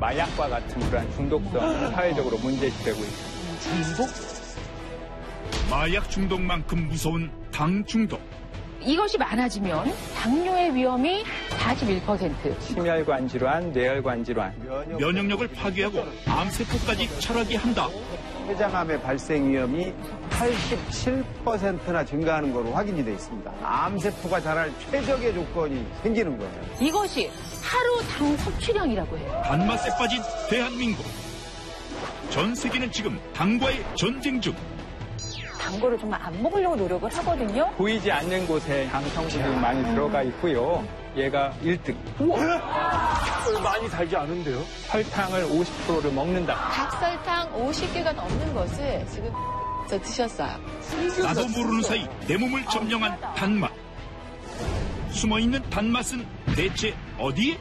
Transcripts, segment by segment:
마약과 같은 그러한 중독성이 사회적으로 문제시되고 있습니다. 마약 중독만큼 무서운 당 중독. 이것이 많아지면 당뇨의 위험이 41%. 심혈관 질환, 뇌혈관 질환, 면역력을 파괴하고 암세포까지 철하게 한다. 췌장암의 발생 위험이 87%나 증가하는 것으로 확인이 돼 있습니다. 암세포가 자랄 최적의 조건이 생기는 거예요. 이것이 하루 당 섭취량이라고 해요. 단맛에 빠진 대한민국. 전 세계는 지금 당과의 전쟁 중. 단 거를 정말 안 먹으려고 노력을 하거든요. 보이지 않는 곳에 당 성분들이 많이 들어가 있고요. 얘가 1등. 많이 달지 않은데요? 설탕을 50%를 먹는다. 닭설탕 50개가 넘는 것을 지금 저 드셨어요. 나도 모르는 사이 내 몸을 점령한 단맛. 숨어있는 단맛은 대체 어디에?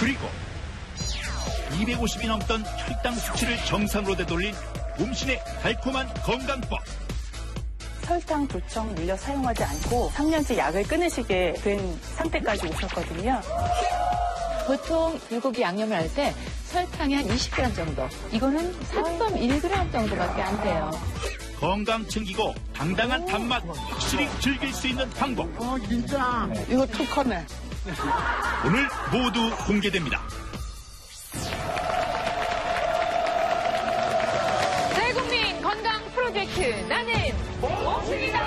그리고 250이 넘던 혈당 수치를 정상으로 되돌린 몸신의 달콤한 건강법. 설탕, 조청 물려 사용하지 않고 3년째 약을 끊으시게 된 상태까지 오셨거든요. 보통 불고기 양념을 할 때 설탕이 한 20g 정도. 이거는 4.1g 정도밖에 안 돼요. 건강 챙기고 당당한 단맛 확실히 즐길 수 있는 방법. 이거 특허네. 오늘 모두 공개됩니다. 프로젝트 나는 몸순이다.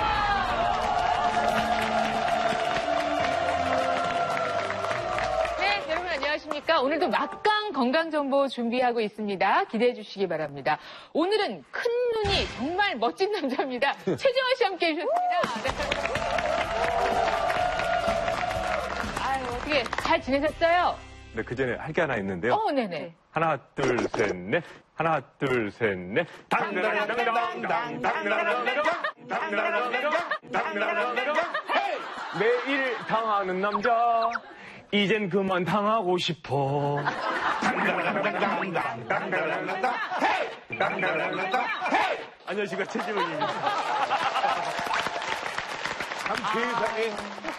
네, 여러분 안녕하십니까? 오늘도 막강 건강 정보 준비하고 있습니다. 기대해 주시기 바랍니다. 오늘은 큰 눈이 정말 멋진 남자입니다. 최정원 씨 함께 해주셨습니다. 네. 아유, 어떻게 잘 지내셨어요? 네, 그 전에 할 게 하나 있는데요. 어, 네네. 하나, 둘, 셋, 넷. 하나, 둘, 셋, 넷. 당당당당당, 당당당당당, 당당당당당, 당당당당당. 매일 당하는 남자. 이젠 그만 당하고 싶어. 당당당당당, 당당당당당. 헤이! 당당당당당. 헤이! 안녕하십니까, 최지원입니다. 참 세상에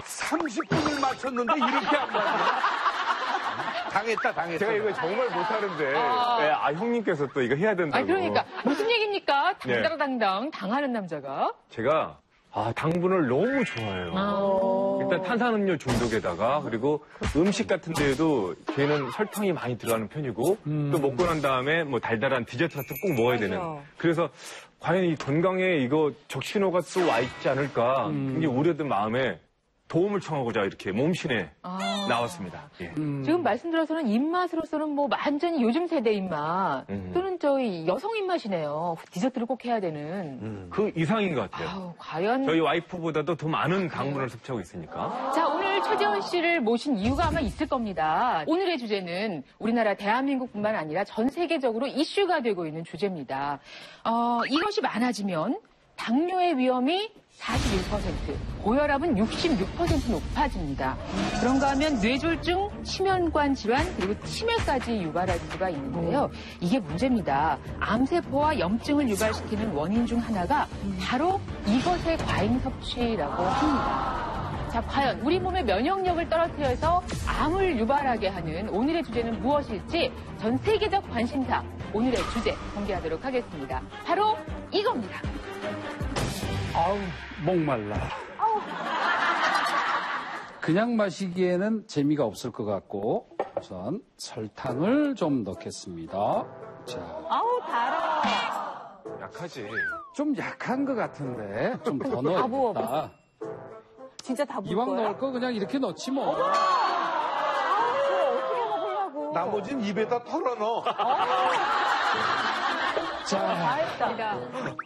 30분을 맞췄는데 이렇게 안 맞네. 당했다, 당했다. 제가 이거 정말 못하는데, 네, 아, 형님께서 또 이거 해야 된다고. 아, 그러니까 무슨 얘기입니까? 네. 당당당당 당하는 남자가. 제가 아, 당분을 너무 좋아해요. 일단 탄산음료 중독에다가 그리고 음식 같은 데에도 걔는 설탕이 많이 들어가는 편이고 또 먹고 난 다음에 뭐 달달한 디저트 같은 거 꼭 먹어야 되는. 그래서 과연 이 건강에 이거 적신호가 또와 있지 않을까 굉장히 우려된 마음에 도움을 청하고자 이렇게 몸신에 아. 나왔습니다. 예. 지금 말씀 들어서는 입맛으로서는 뭐 완전히 요즘 세대 입맛 음. 또는 저희 여성 입맛이네요. 디저트를 꼭 해야 되는. 그 이상인 것 같아요. 아우 과연. 저희 와이프보다도 더 많은 당분을 섭취하고 있으니까. 자 오늘 최재원 씨를 모신 이유가 아마 있을 겁니다. 오늘의 주제는 우리나라 대한민국뿐만 아니라 전 세계적으로 이슈가 되고 있는 주제입니다. 어, 이것이 많아지면 당뇨의 위험이 41%, 고혈압은 66% 높아집니다. 그런가 하면 뇌졸중, 치명관 질환, 그리고 치매까지 유발할 수가 있는데요. 이게 문제입니다. 암세포와 염증을 유발시키는 원인 중 하나가 바로 이것의 과잉 섭취라고 합니다. 자, 과연 우리 몸의 면역력을 떨어뜨려서 암을 유발하게 하는 오늘의 주제는 무엇일지 전 세계적 관심사 오늘의 주제 공개하도록 하겠습니다. 바로 이겁니다. 아우, 목말라. 그냥 마시기에는 재미가 없을 것 같고, 우선 설탕을 좀 넣겠습니다. 자, 아우, 달아. 약하지. 좀 약한 것 같은데, 좀 더 넣어야겠다. 진짜 다 물 이왕 거야? 넣을 거 그냥 이렇게 넣지 뭐. 어떻게 먹으려고? 나머지는 입에다 털어넣어. 자, 다 했다. 입니다.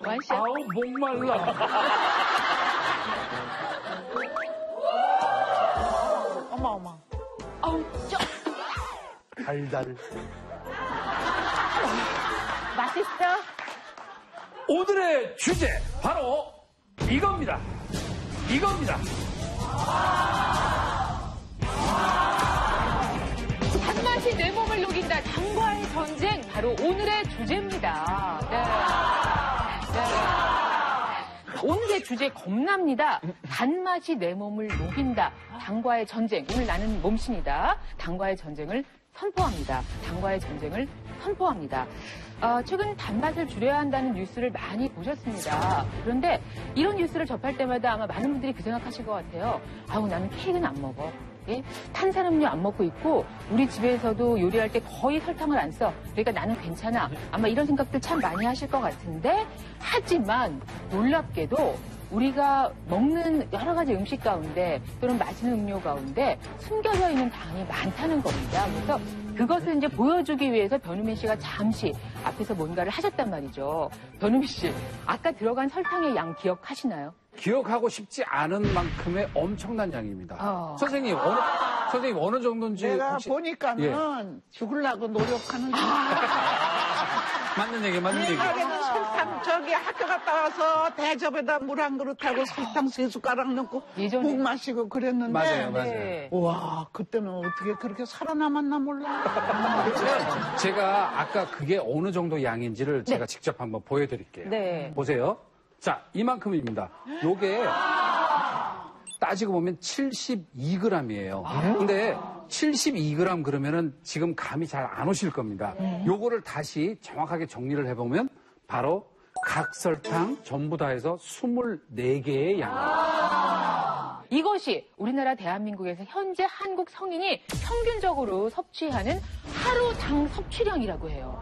완샷. 아우, 목말라. 어머, 어머. 어우, 쪄. 달달. 맛있어? 오늘의 주제, 바로 이겁니다. 이겁니다. 단맛이 내 몸을 녹인다. 당과의 전쟁. 바로 오늘의 주제입니다. 네. 네. 오늘의 주제 겁납니다. 단맛이 내 몸을 녹인다. 당과의 전쟁. 오늘 나는 몸신이다. 당과의 전쟁을 선포합니다. 당과의 전쟁을 선포합니다. 어, 최근 단맛을 줄여야 한다는 뉴스를 많이 보셨습니다. 그런데 이런 뉴스를 접할 때마다 아마 많은 분들이 그 생각하실 것 같아요. 아우 나는 케이크는 안 먹어. 예? 탄산음료 안 먹고 있고 우리 집에서도 요리할 때 거의 설탕을 안 써. 그러니까 나는 괜찮아. 아마 이런 생각들 참 많이 하실 것 같은데 하지만 놀랍게도 우리가 먹는 여러 가지 음식 가운데 또는 마시는 음료 가운데 숨겨져 있는 당이 많다는 겁니다. 그래서 그것을 이제 보여주기 위해서 변우민 씨가 잠시 앞에서 뭔가를 하셨단 말이죠. 변우민 씨, 아까 들어간 설탕의 양 기억하시나요? 기억하고 싶지 않은 만큼의 엄청난 양입니다. 어. 선생님 어느 선생님 어느 정도인지 내가 혹시- 보니까는 예. 죽으려고 노력하는 맞는 얘기 맞는 얘기. 옛날에는 설탕 저기 학교 갔다 와서 대접에다 물 한 그릇하고 설탕 세 숟가락 넣고 예전에. 국 마시고 그랬는데 맞아요, 맞아요. 네. 와 그때는 어떻게 그렇게 살아남았나 몰라 제가 아까 그게 어느 정도 양인지를 제가 직접 한번 보여드릴게요. 네. 보세요. 자, 이만큼입니다. 요게 따지고 보면 72g이에요. 근데 72g 그러면은 지금 감이 잘 안 오실 겁니다. 요거를 다시 정확하게 정리를 해보면 바로 각설탕 전부 다 해서 24개의 양입니다. 이것이 우리나라 대한민국에서 현재 한국 성인이 평균적으로 섭취하는 하루 당 섭취량이라고 해요.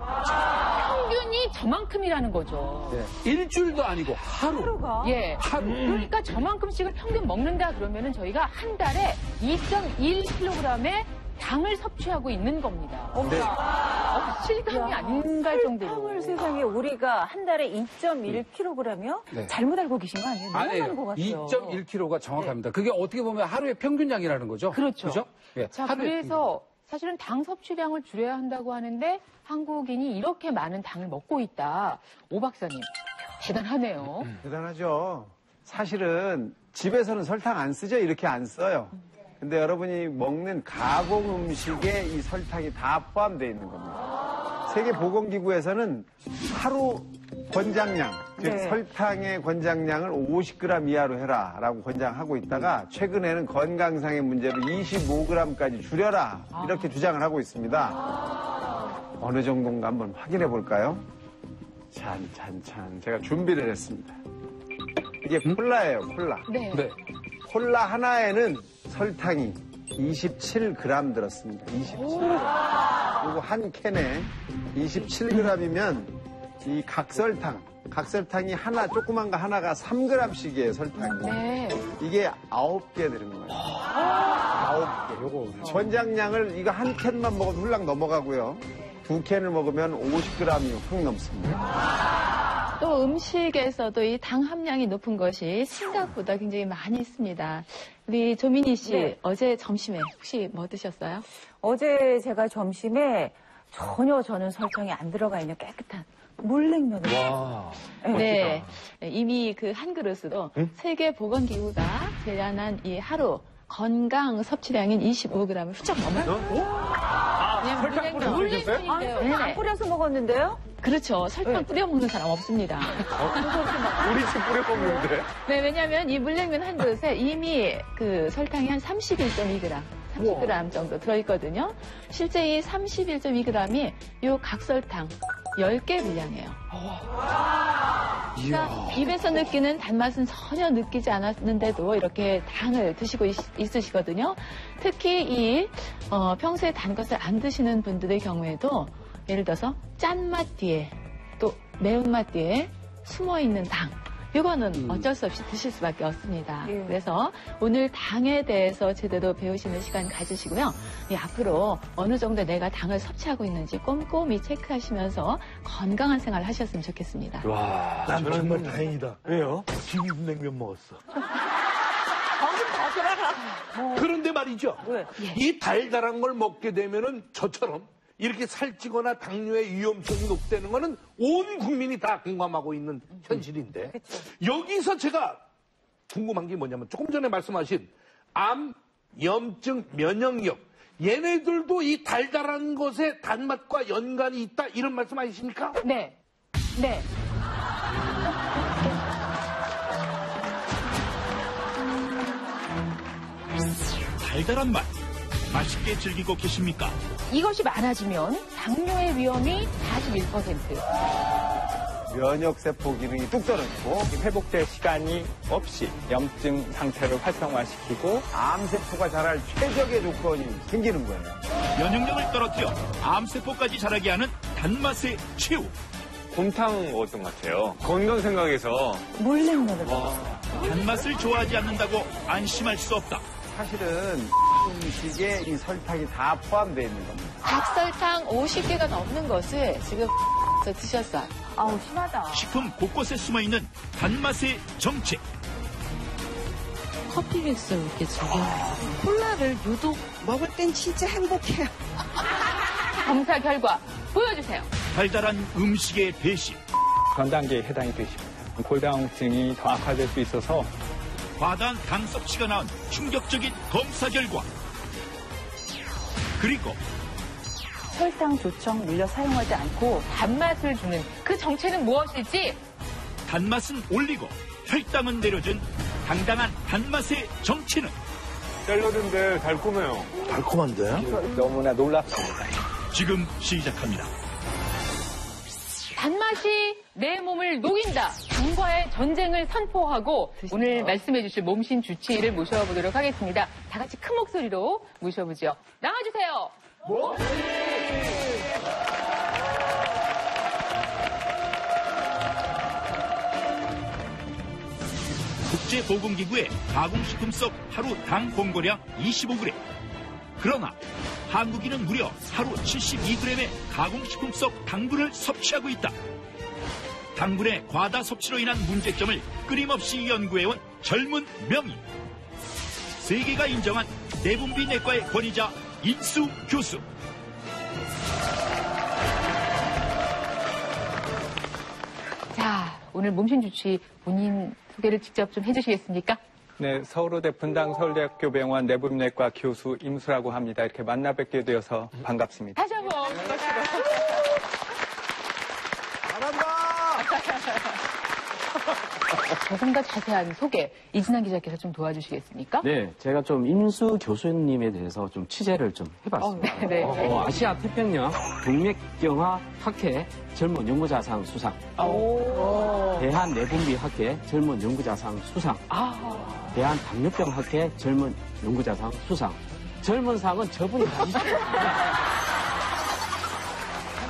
평균이 저만큼이라는 거죠. 네. 일주일도 아니고 하루. 예. 하루. 그러니까 저만큼씩을 평균 먹는다 그러면은 저희가 한 달에 2.1kg의 당을 섭취하고 있는 겁니다. 네. 어, 실감이 안갈 정도로. 탕을 세상에 우리가 한 달에 2.1kg이요? 네. 잘못 알고 계신 거 아니에요? 너무. 많은 것 같아요. 2.1kg가 정확합니다. 그게 어떻게 보면 하루의 평균량이라는 거죠. 그렇죠. 그죠? 예, 자, 하루의 그래서 사실은 당 섭취량을 줄여야 한다고 하는데 한국인이 이렇게 많은 당을 먹고 있다. 오 박사님, 대단하네요. 대단하죠. 사실은 집에서는 설탕 안 쓰죠? 이렇게 안 써요. 근데 여러분이 먹는 가공 음식에 이 설탕이 다 포함되어 있는 겁니다. 세계보건기구에서는 하루 권장량, 즉 네. 설탕의 권장량을 50g 이하로 해라라고 권장하고 있다가 최근에는 건강상의 문제로 25g까지 줄여라 이렇게 주장을 하고 있습니다. 어느 정도인가 한번 확인해 볼까요? 찬, 찬, 찬. 제가 준비를 했습니다. 이게 콜라예요, 콜라. 네. 네. 콜라 하나에는 설탕이 27g 들었습니다. 27g. 그리고 한 캔에 27g이면 이 각설탕, 각설탕이 하나, 조그만 거 하나가 3g씩이에요, 설탕이. 네. 이게 9개 들은 거예요. 9개. 요거. 권장량을 이거 한 캔만 먹어도 훌락 넘어가고요. 두 캔을 먹으면 50g이 확 넘습니다. 또 음식에서도 이 당 함량이 높은 것이 생각보다 굉장히 많이 있습니다. 우리 조민희 씨 네. 어제 점심에 혹시 뭐 드셨어요? 어제 제가 점심에 전혀 저는 설탕이 안 들어가 있는 깨끗한 물냉면을 와. 네, 이미 그 한 그릇으로 세계보건기구가 제안한 이 하루 건강 섭취량인 25g을 훌쩍 넘어요. 설탕 뿌려. 아니, 안 뿌려서 먹었는데요? 그렇죠. 설탕 뿌려 먹는 사람 없습니다. 우리 집 뿌려 먹는데. 네, 왜냐하면 이 물냉면 한 그릇에 이미 그 설탕이 한 31.2g, 30g 정도 들어있거든요. 실제 이 31.2g이 요 각설탕 10개 분량이에요. 그러니까 입에서 느끼는 단맛은 전혀 느끼지 않았는데도 이렇게 당을 드시고 있, 으시거든요 특히 이 어, 평소에 단 것을 안 드시는 분들의 경우에도 예를 들어서 짠맛 뒤에 또 매운맛 뒤에 숨어 있는 당. 이거는 어쩔 수 없이 드실 수밖에 없습니다. 예. 그래서 오늘 당에 대해서 제대로 배우시는 시간 가지시고요. 이 앞으로 어느 정도 내가 당을 섭취하고 있는지 꼼꼼히 체크하시면서 건강한 생활을 하셨으면 좋겠습니다. 와. 난 정말 다행이다. 왜요? 비빔냉면 먹었어. 그런데 말이죠. 왜? 이 달달한 걸 먹게 되면은 저처럼 이렇게 살찌거나 당뇨의 위험성이 높다는 거는 온 국민이 다 공감하고 있는 현실인데 여기서 제가 궁금한 게 뭐냐면 조금 전에 말씀하신 암, 염증, 면역력 얘네들도 이 달달한 것에 단맛과 연관이 있다 이런 말씀 아니십니까? 네. 네. 달달한 맛 맛있게 즐기고 계십니까? 이것이 많아지면 당뇨의 위험이 41%. 면역세포 기능이 뚝 떨어지고 회복될 시간이 없이 염증 상태를 활성화시키고 암세포가 자랄 최적의 조건이 생기는 거예요. 면역력을 떨어뜨려 암세포까지 자라게 하는 단맛의 최후. 곰탕 먹었던 것 같아요. 건강 생각해서 물냉면을 단맛을 좋아하지 않는다고 안심할 수 없다. 사실은 음식에 이 설탕이 다 포함되어 있는 겁니다. 닭설탕 50개가 넘는 것을 지금 드셨어요. 아우 심하다. 식품 곳곳에 숨어있는 단맛의 정체. 커피 믹스 이렇게 즐겨요. 콜라를 유독 먹을 땐 진짜 행복해요. 검사 결과 보여주세요. 달달한 음식의 배신. 전 단계에 해당이 되십니다. 골다공증이 더 악화될 수 있어서 과다한 당 섭취가 낳은 충격적인 검사 결과. 그리고 설탕 조청 물려 사용하지 않고 단맛을 주는 그 정체는 무엇일지 단맛은 올리고 혈당은 내려준 당당한 단맛의 정체는 샐러드인데 달콤해요. 달콤한데? 너무나 놀랍습니다. 지금 시작합니다. 단맛이 내 몸을 녹인다. 당과의 전쟁을 선포하고 오늘 말씀해 주실 몸신 주치의를 모셔보도록 하겠습니다. 다 같이 큰 목소리로 모셔보죠. 나와주세요. 국제보건기구의 가공식품 속 하루 당 공고량 25g. 그러나 한국인은 무려 하루 72g의 가공식품 속 당분을 섭취하고 있다. 당분의 과다 섭취로 인한 문제점을 끊임없이 연구해온 젊은 명의. 세계가 인정한 내분비 내과의 권위자 인수 교수. 자, 오늘 몸신 주치의 본인 소개를 직접 좀 해주시겠습니까? 네, 서울대 분당 서울대학교 병원 내분내과 교수 임수라고 합니다. 이렇게 만나 뵙게 되어서 반갑습니다. 다시 한번 반갑습니다. 조금 더 자세한 소개 이진환 기자께서 좀 도와주시겠습니까? 네, 제가 좀 임수 교수님에 대해서 좀 취재를 좀 해봤습니다. 어, 네, 네. 어, 아시아 태평양 동맥경화 학회 젊은 연구자상 수상, 대한 내분비 학회 젊은 연구자상 수상, 아, 대한 당뇨병 학회 젊은 연구자상 수상. 젊은 상은 저분이 가지셨습니다.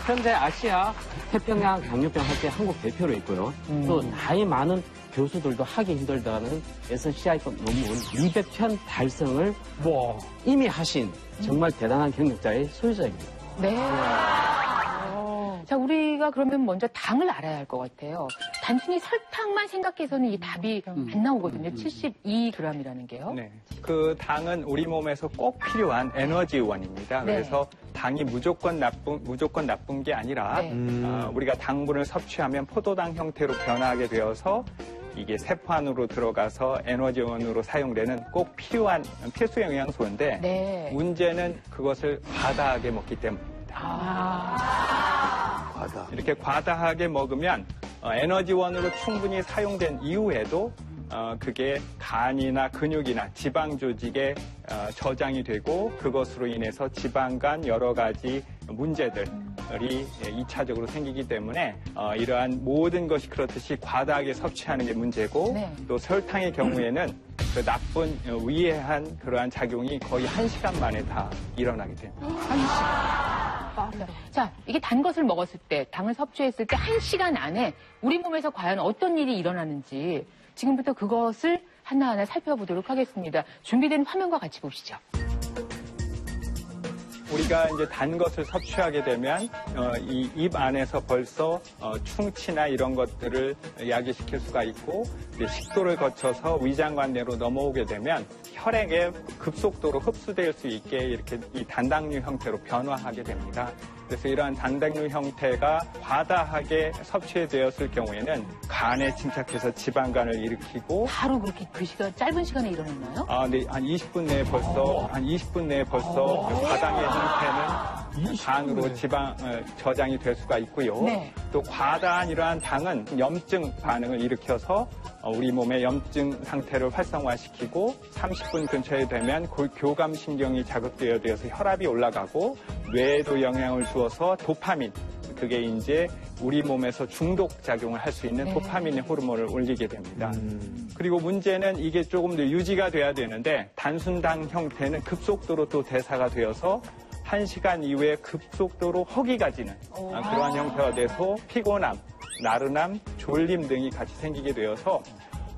현재 아시아 태평양 당뇨병 학회 한국 대표로 있고요. 또 나이 많은 교수들도 하기 힘들다는 SCI급 논문 200편 달성을 이미 하신 정말 대단한 경력자의 소유자입니다. 네. 자, 우리가 그러면 먼저 당을 알아야 할 것 같아요. 단순히 설탕만 생각해서는 이 답이 안 나오거든요. 72g이라는 게요. 네. 그 당은 우리 몸에서 꼭 필요한 에너지원입니다. 네. 그래서 당이 무조건 나쁜 무조건 나쁜 게 아니라 네. 어, 우리가 당분을 섭취하면 포도당 형태로 변화하게 되어서 이게 세포 안으로 들어가서 에너지원으로 사용되는 꼭 필요한 필수 영양소인데 네. 문제는 그것을 과다하게 먹기 때문 입니다. 아, 과다. 이렇게 과다하게 먹으면 어, 에너지원으로 충분히 사용된 이후에도 어, 그게 간이나 근육이나 지방 조직에 어, 저장이 되고 그것으로 인해서 지방간 여러 가지 문제들이 예, 2차적으로 생기기 때문에 어, 이러한 모든 것이 그렇듯이 과다하게 섭취하는 게 문제고 네. 또 설탕의 경우에는 그 나쁜 어, 위해한 그러한 작용이 거의 한시간 만에 다 일어나게 됩니다. 자, 이게 단 것을 먹었을 때, 당을 섭취했을 때 한시간 안에 우리 몸에서 과연 어떤 일이 일어나는지 지금부터 그것을 하나하나 살펴보도록 하겠습니다. 준비된 화면과 같이 보시죠. 우리가 이제 단 것을 섭취하게 되면 이입 안에서 벌써 어, 충치나 이런 것들을 야기시킬 수가 있고 식도를 거쳐서 위장관 내로 넘어오게 되면 혈액에 급속도로 흡수될 수 있게 이렇게 이 단당류 형태로 변화하게 됩니다. 그래서 이러한 단당류 형태가 과다하게 섭취되었을 경우에는 간에 침착해서 지방간을 일으키고 바로 그렇게 그 시간, 짧은 시간에 일어났나요? 아, 네, 한 20분 내에 벌써, 한 20분 내에 벌써 그 바닥의 형태는 당으로 지방 어, 저장이 될 수가 있고요. 네. 또 과다한 이러한 당은 염증 반응을 일으켜서 어, 우리 몸의 염증 상태를 활성화시키고 30분 근처에 되면 골- 교감 신경이 자극되어 되어서 혈압이 올라가고 뇌에도 영향을 주어서 도파민 그게 이제 우리 몸에서 중독 작용을 할 수 있는 네. 도파민의 호르몬을 올리게 됩니다. 그리고 문제는 이게 조금 더 유지가 돼야 되는데 단순당 형태는 급속도로 또 대사가 되어서 한시간 이후에 급속도로 허기가 지는 아, 그러한 형태가 돼서 피곤함, 나른함, 졸림 등이 같이 생기게 되어서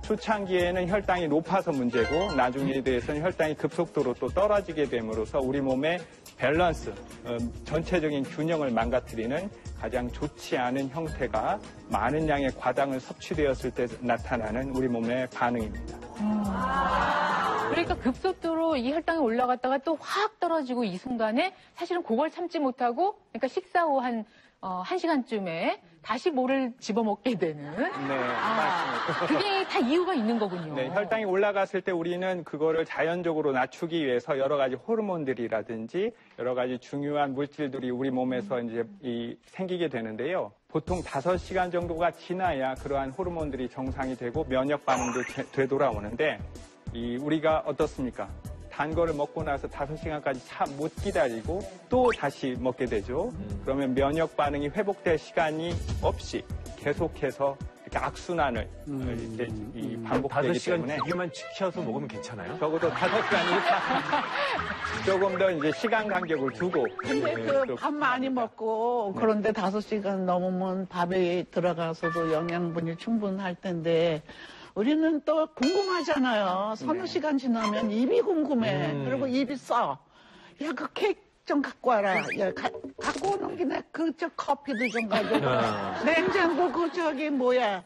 초창기에는 혈당이 높아서 문제고 나중에 대해서는 혈당이 급속도로 또 떨어지게 됨으로써 우리 몸의 밸런스, 어, 전체적인 균형을 망가뜨리는 가장 좋지 않은 형태가 많은 양의 과당을 섭취되었을 때 나타나는 우리 몸의 반응입니다. 그러니까 급속도로 이 혈당이 올라갔다가 또 확 떨어지고 이 순간에 사실은 그걸 참지 못하고 그러니까 식사 후 한, 어, 한 시간쯤에 다시 뭐를 집어먹게 되는. 네, 아, 맞습니다. 그게 다 이유가 있는 거군요. 네, 혈당이 올라갔을 때 우리는 그거를 자연적으로 낮추기 위해서 여러 가지 호르몬들이라든지 여러 가지 중요한 물질들이 우리 몸에서 이제 이 생기게 되는데요. 보통 5시간 정도가 지나야 그러한 호르몬들이 정상이 되고 면역 반응도 되- 되돌아오는데 이 우리가 어떻습니까? 단 거를 먹고 나서 5시간까지 참못 기다리고 또 다시 먹게 되죠. 그러면 면역 반응이 회복될 시간이 없이 계속해서 이렇게 악순환을 이렇게 이 반복되기 다섯 시간 때문에 기만 지켜서 먹으면 괜찮아요? 적어도 다섯 시간 이상 조금 더 이제 시간 간격을 두고 근데 네, 그또 밥 많이 먹고 그런데 다섯 시간 넘으면 밥에 들어가서도 영양분이 충분할 텐데 우리는 또 궁금하잖아요. 서너 네. 시간 지나면 입이 궁금해. 음. 그리고 입이 써. 야, 그 케이크 좀 갖고 와라. 야, 가- 갖고 오는 김에 그 저 커피도 좀 가져와. 아. 냉장고 그 저기 뭐야.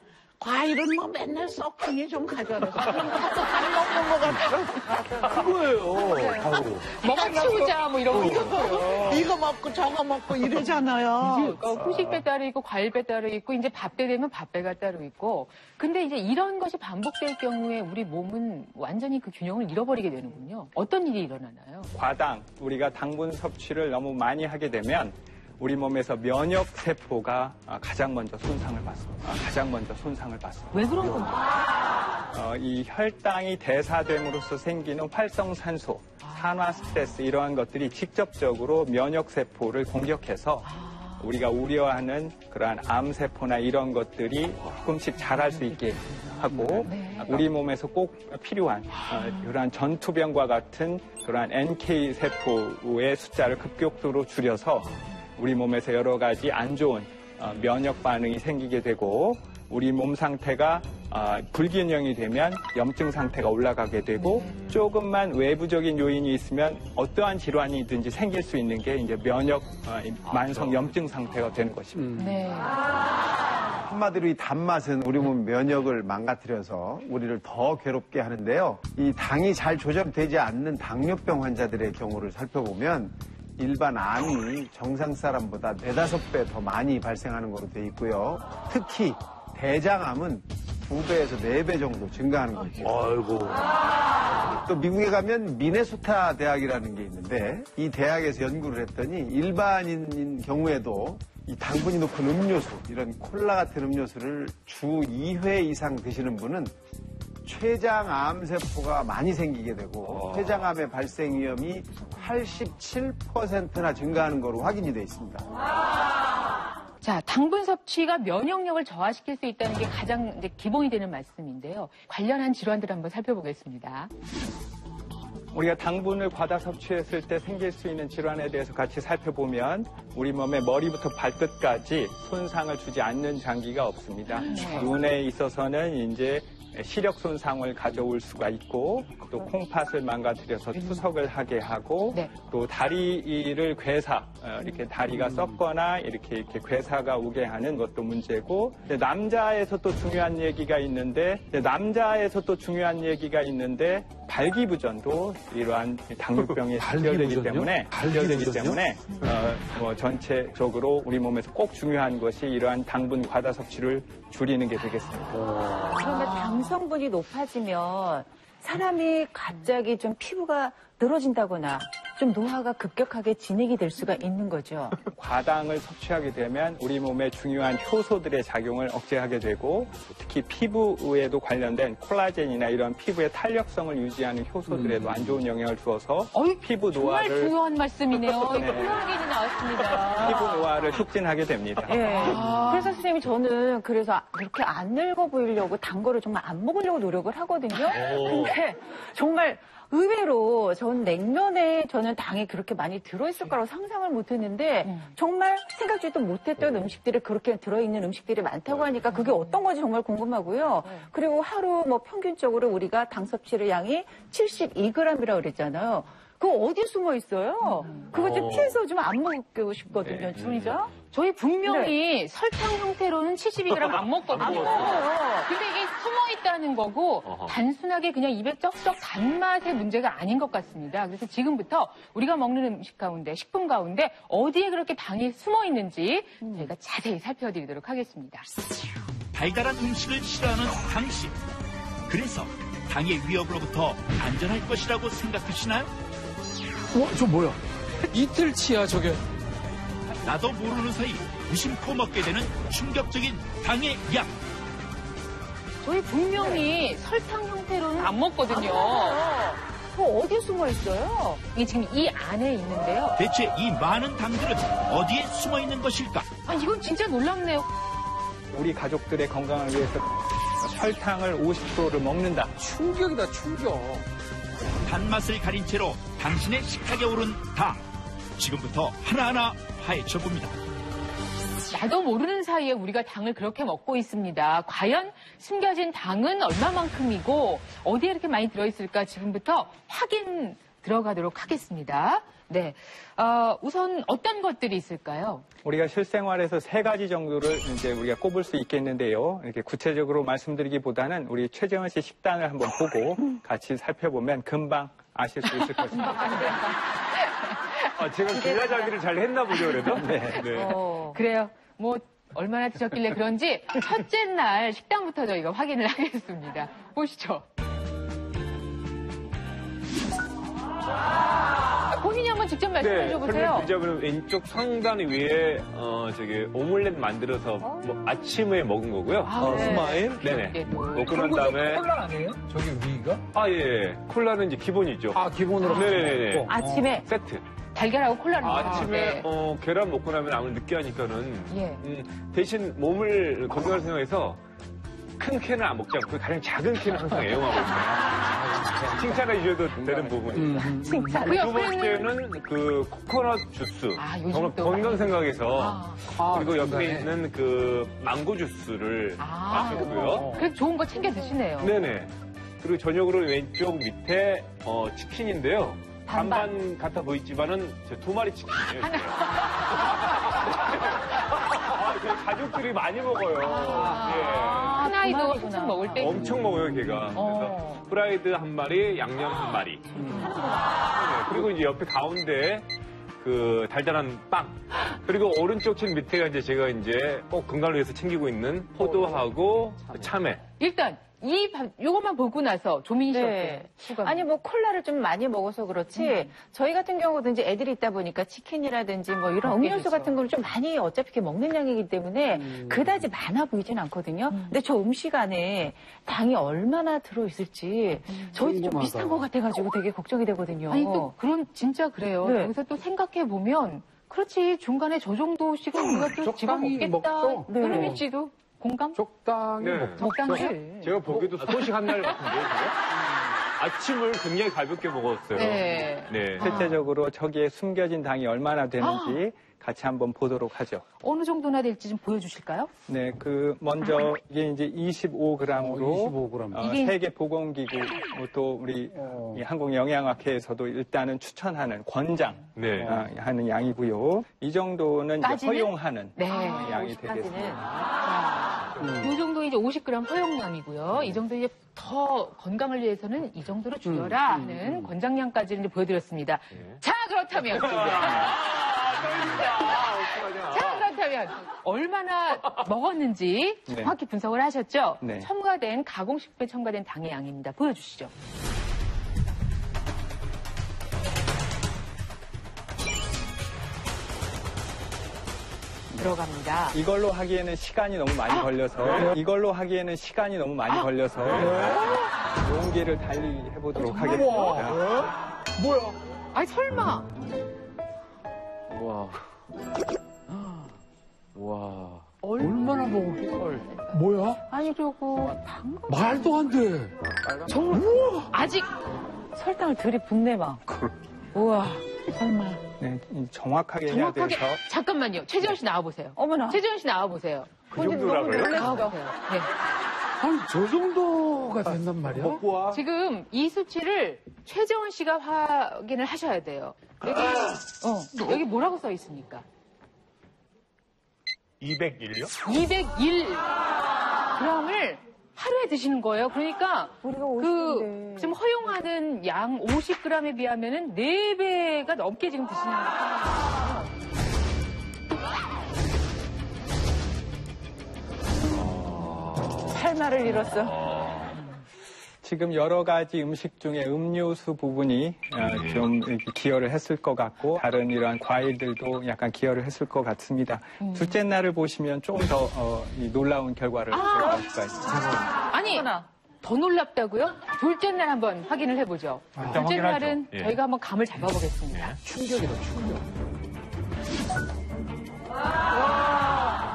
과일은 뭐 맨날 썩으니 좀 가져와라. 잘 먹는 것 같아. 그거예요. 바로. 뭐가 치우자 뭐 이런 거. 이거 먹고 저거 먹고 이러잖아요. 어, 후식배 따로 있고 과일배 따로 있고 이제 밥배 되면 밥배가 따로 있고 근데 이제 이런 것이 반복될 경우에 우리 몸은 완전히 그 균형을 잃어버리게 되는군요. 어떤 일이 일어나나요? 과당 우리가 당분 섭취를 너무 많이 하게 되면 우리 몸에서 면역 세포가 아, 가장 먼저 손상을 받습니다. 아, 가장 먼저 손상을 받습니다. 왜 그런 겁니까? 어, 이 혈당이 대사됨으로써 생기는 활성산소, 산화 스트레스 이러한 것들이 직접적으로 면역 세포를 공격해서 우리가 우려하는 그러한 암 세포나 이런 것들이 조금씩 자랄 수 있게 하고 우리 몸에서 꼭 필요한 어, 그러한 전투병과 같은 그러한 NK 세포의 숫자를 급격도로 줄여서 우리 몸에서 여러 가지 안 좋은 어, 면역 반응이 생기게 되고 우리 몸 상태가 아, 불균형이 되면 염증 상태가 올라가게 되고 조금만 외부적인 요인이 있으면 어떠한 질환이든지 생길 수 있는 게 이제 면역 어, 이 만성 염증 상태가 되는 것입니다. 네. 한마디로 이 단맛은 우리 몸 면역을 망가뜨려서 우리를 더 괴롭게 하는데요. 이 당이 잘 조절되지 않는 당뇨병 환자들의 경우를 살펴보면 일반 암이 정상 사람보다 네다섯 배 더 많이 발생하는 것으로 돼 있고요. 특히 대장암은 두 배에서 네 배 정도 증가하는 거죠. 아이고. 또 미국에 가면 미네소타 대학이라는 게 있는데 이 대학에서 연구를 했더니 일반인인 경우에도 이 당분이 높은 음료수, 이런 콜라 같은 음료수를 주 2회 이상 드시는 분은 췌장암 세포가 많이 생기게 되고 췌장암의 발생 위험이 87%나 증가하는 것으로 확인이 돼 있습니다. 자, 당분 섭취가 면역력을 저하시킬 수 있다는 게 가장 이제 기본이 되는 말씀인데요. 관련한 질환들 한번 살펴보겠습니다. 우리가 당분을 과다 섭취했을 때 생길 수 있는 질환에 대해서 같이 살펴보면 우리 몸의 머리부터 발끝까지 손상을 주지 않는 장기가 없습니다. 눈에 있어서는 이제 시력 손상을 가져올 수가 있고 또 콩팥을 망가뜨려서 투석을 하게 하고 네. 또 다리를 괴사 어, 이렇게 다리가 썩거나 이렇게 이렇게 괴사가 오게 하는 것도 문제고 남자에서 또 중요한 얘기가 있는데 남자에서 또 중요한 얘기가 있는데 발기부전도 이러한 당뇨병에 연결되기 발기부전요? 때문에 발기부전요? 때문에 어, 뭐 전체적으로 우리 몸에서 꼭 중요한 것이 이러한 당분 과다 섭취를 줄이는 게 되겠습니다. 그러면 당 성분이 높아지면 사람이 갑자기 좀 피부가 늘어진다거나 좀 노화가 급격하게 진행이 될 수가 있는 거죠. 과당을 섭취하게 되면 우리 몸의 중요한 효소들의 작용을 억제하게 되고 특히 피부에도 관련된 콜라겐이나 이런 피부의 탄력성을 유지하는 효소들에도 안 좋은 영향을 주어서 피부 정말 노화를 중요한 말씀이네요. 네. 콜라겐이 나왔습니다. 피부 노화를 촉진하게 됩니다. 예. 그래서 선생님이 저는 그래서 그렇게 안 늙어 보이려고 단 거를 정말 안 먹으려고 노력을 하거든요. 근데 정말 의외로 전 냉면에 저는 당이 그렇게 많이 들어있을 거라고 상상을 못 했는데 정말 생각지도 못했던 음식들이 그렇게 들어있는 음식들이 많다고 하니까 그게 어떤 건지 정말 궁금하고요. 그리고 하루 뭐 평균적으로 우리가 당 섭취의 양이 72g이라고 그랬잖아요. 그거 어디 숨어 있어요? 그거 좀 피해서 좀 안 먹고 싶거든요, 진짜. 저희 분명히 설탕 형태로는 72g 안 먹거든요. 안 먹어요. 근데 이게 숨어 있다는 거고 단순하게 그냥 입에 쩍쩍 단맛의 문제가 아닌 것 같습니다. 그래서 지금부터 우리가 먹는 음식 가운데, 식품 가운데 어디에 그렇게 당이 숨어 있는지 저희가 자세히 살펴드리도록 하겠습니다. 달달한 음식을 싫어하는 당신. 그래서 당의 위협으로부터 안전할 것이라고 생각하시나요? 어, 저 뭐야? 이틀치야, 저게. 나도 모르는 사이 무심코 먹게 되는 충격적인 당의 양. 저희 분명히 설탕 형태로는 안 먹거든요. 그거 어디에 숨어 있어요? 이게 지금 이 안에 있는데요. 대체 이 많은 당들은 어디에 숨어 있는 것일까? 아, 이건 진짜 놀랍네요. 우리 가족들의 건강을 위해서 설탕을 50%를 먹는다. 충격이다, 충격. 단맛을 가린 채로 당신의 식탁에 오른 당. 지금부터 하나하나 파헤쳐 봅니다. 나도 모르는 사이에 우리가 당을 그렇게 먹고 있습니다. 과연 숨겨진 당은 얼마만큼이고 어디에 이렇게 많이 들어있을까 지금부터 확인 들어가도록 하겠습니다. 네, 어, 우선 어떤 것들이 있을까요? 우리가 실생활에서 세 가지 정도를 이제 우리가 꼽을 수 있겠는데요. 이렇게 구체적으로 말씀드리기보다는 우리 최정은 씨 식단을 한번 보고 같이 살펴보면 금방 아실 수 있을 것입니다. 아, 제가 길라잡이를 잘 했나 보죠, 그래도? 네. 네. 어, 그래요. 뭐 얼마나 드셨길래 그런지 첫째 날 식당부터 저희가 확인을 하겠습니다. 보시죠. 본인이 한번 직접 말씀해 네, 줘보세요. 설명드리자면 왼쪽 상단 위에 어 저기 오믈렛 만들어서 뭐 아침에 먹은 거고요. 아, 네. 스마일? 네네. 네, 또. 먹고 난 다음에 콜라 아니에요? 저기 위가? 아 예, 예. 콜라는 이제 기본이죠. 아, 기본으로. 네네네. 먹고. 아침에 세트. 달걀하고 콜라를 아, 먹어요. 침에 네. 어, 계란 먹고 나면 아무래도 느끼하니까는 예. 음, 대신 몸을 건강을 생각해서 큰 캔을 안 먹지 않고 가장 작은 캔을 항상 애용하고 있어요. 칭찬해 주셔도 되는 부분. 음. 칭찬. 그두 옆에는 번째는 그 코코넛 주스. 아, 요즘 또 건강 생각해서 아, 아, 그리고 옆에 중간에. 있는 그 망고 주스를 아. 마시고요. 그래도 좋은 거 챙겨 드시네요. 네네. 그리고 저녁으로 왼쪽 밑에 어, 치킨인데요. 반반. 반반 같아 보이지만은 저두 마리 치킨이에요. 이게. 아, 저희 가족들이 많이 먹어요. 아, 한 아이도 그만이구나. 한참 먹을 때. 예. 엄청 먹어요, 걔가. 어. 그래서 프라이드 한 마리, 양념 한 마리. 네, 그리고 이제 옆에 가운데 그 달달한 빵. 그리고 오른쪽 친 밑에가 이제 제가 이제 꼭 건강을 위해서 챙기고 있는 포도하고 참외. 일단 이 밥- 요것만 보고 나서 씨 네. 아니 뭐 콜라를 좀 많이 먹어서 그렇지 저희 같은 경우도 이제 애들이 있다 보니까 치킨이라든지 뭐 이런 먹게 음료수 되죠. 같은 걸 좀 많이 어차피 이렇게 먹는 양이기 때문에 그다지 많아 보이진 않거든요. 근데 저 음식 안에 당이 얼마나 들어 있을지 저희도 좀 궁금하다. 비슷한 것 같아가지고 되게 걱정이 되거든요. 아니 또 그런 진짜 그래요. 네. 여기서 또 생각해 보면 그렇지 중간에 저 정도씩은 우리가 또 집어 먹겠다. 먹죠. 네. 씨도 공감? 적당히 네. 먹죠. 적당히. 제가 보기에도 소식 한 날 같은데요, 지금? 아침을 굉장히 가볍게 먹었어요. 네. 네. 실제적으로 저기에 숨겨진 당이 얼마나 되는지 같이 한번 보도록 하죠. 어느 정도나 될지 좀 보여주실까요? 네, 그 먼저 이게 이제 25g으로 어, 25g. 이게- 세계 보건기구 또 우리 어. 이 한국 영양학회에서도 일단은 추천하는 권장 네. 아, 하는 양이고요. 이 정도는 이제 까지는? 허용하는 네. 어, 양이 50까지는. 되겠습니다. 이 정도 이제 50g 허용량이고요. 이 정도 이제 더 건강을 위해서는 이 정도로 줄여라 하는 권장량까지는 이제 보여드렸습니다. 자 그렇다면 자, 그렇다면 얼마나 먹었는지 네. 정확히 분석을 하셨죠? 네. 첨가된 가공식품에 첨가된 당의 양입니다. 보여주시죠. 들어갑니다. 이걸로 하기에는 시간이 너무 많이 아! 걸려서 이걸로 하기에는 시간이 너무 많이 아! 걸려서 아! 용기를 달리 해보도록 어, 하겠습니다. 뭐야? 아니 설마 음. 와. 와. 얼마나 먹을게? 뭐야? 아니 그리고 당근 말도 안 돼. 정말 아직 설탕을 들이붓네 막. 우와. 설마. 네, 정확하게 해야 정확하게 돼서 잠깐만요. 최재현 씨 나와 보세요. 어머나. 최재현 씨 나와 보세요. 그 정도라고요? 보세요. 네. 아니 저 정도가 된단 말이야? 먹고 와. 지금 이 수치를 최재원 씨가 확인을 하셔야 돼요. 여기 어, 여기 뭐라고 써 있습니까? 201요? 201 g을 하루에 드시는 거예요. 그러니까 우리가 그 50인데. 지금 허용하는 양 50g에 비하면은 4배가 넘게 지금 드시는 거예요. 할 말을 잃었어. 지금 여러 가지 음식 중에 음료수 부분이 어, 좀 기여를 했을 것 같고 다른 이러한 과일들도 약간 기여를 했을 것 같습니다. 둘째 날을 보시면 조금 더 어, 이 놀라운 결과를 볼 수가 있습니다. 아니 더 놀랍다고요? 둘째 날 한번 확인을 해보죠. 일단 둘째 확인하죠. 날은 예. 저희가 한번 감을 잡아보겠습니다. 충격이다 충격. 어, 뭐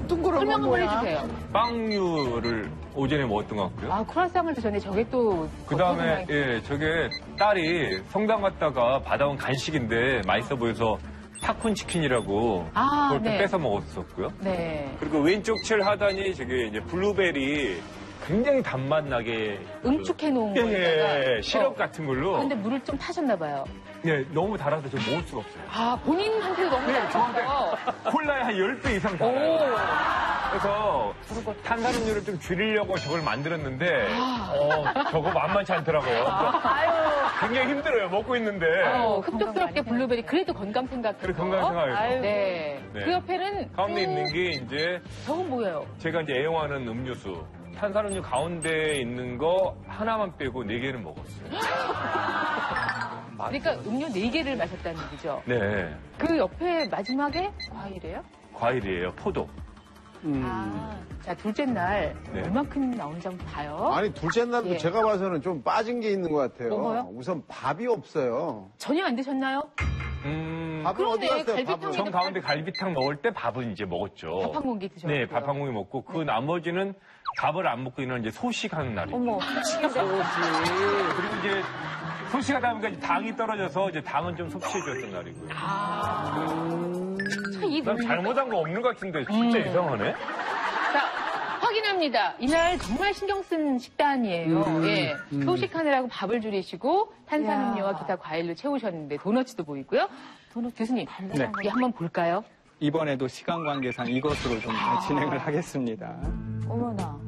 죠? 둥그런 설명 건 한번 뭐야? 해주세요. 빵류를 오전에 먹었던 것 같고요. 아 크라상을 드셨네. 저게 또 그 다음에, 예, 저게 딸이 성당 갔다가 받아온 간식인데 맛있어 보여서 팝콘 치킨이라고 아, 그걸 또 네. 뺏어 먹었었고요. 네. 그리고 왼쪽 칠 하단이 저게 이제 블루베리 굉장히 단맛 나게 응축해 놓은 예, 거에다가 예, 예, 시럽 어. 같은 걸로 그런데 물을 좀 타셨나 봐요. 예, 너무 달아서 저 먹을 수가 없어요. 아 본인한테도 너무 달았어. 콜라에 한 10배 이상 오. 달아요. 그래서 탄산음료를 좀 줄이려고 저걸 만들었는데 아. 어, 저거 만만치 않더라고요. 굉장히 힘들어요. 먹고 있는데. 어, 흡족스럽게 블루베리 그래도 건강 생각. 그래, 건강 생각해서. 네. 네. 그 옆에는 가운데 또 있는 게 이제 저건 뭐예요? 제가 이제 애용하는 음료수. 탄산음료 가운데 있는 거 하나만 빼고 네 개를 먹었어요. 그러니까 음료 4개를 마셨다는 얘기죠. 네. 그 옆에 마지막에 과일이에요? 과일이에요. 포도. 아, 자 둘째 날 네. 얼마큼 나오는지 한번 봐요. 아니 둘째 날도 예. 제가 봐서는 좀 빠진 게 있는 것 같아요. 뭐가요? 우선 밥이 없어요. 전혀 안 드셨나요? 음, 밥은 어디 갔어요? 갈비탕 가운데 갈비탕 먹을 때 밥은 이제 먹었죠. 밥 한 공기 드셨고요. 네, 밥 한 공기 먹고 그 나머지는 밥을 안 먹고 있는 이제 소식하는 날이죠. 어머. 그리고 이제 소식하다 보니까 이제 당이 떨어져서 이제 당은 좀 섭취해줬던 날이고요. 참이 난 잘못한 거 없는 것 같은데 진짜 음. 이상하네. 자, 확인합니다. 이날 정말 신경 쓴 식단이에요. 음. 예. 소식하느라고 밥을 줄이시고 탄산음료와 기타 과일로 채우셨는데 도너츠도 보이고요. 도넛 교수님, 네. 이게 한번 볼까요? 이번에도 시간 관계상 이것으로 좀 진행을 하겠습니다. 어머나.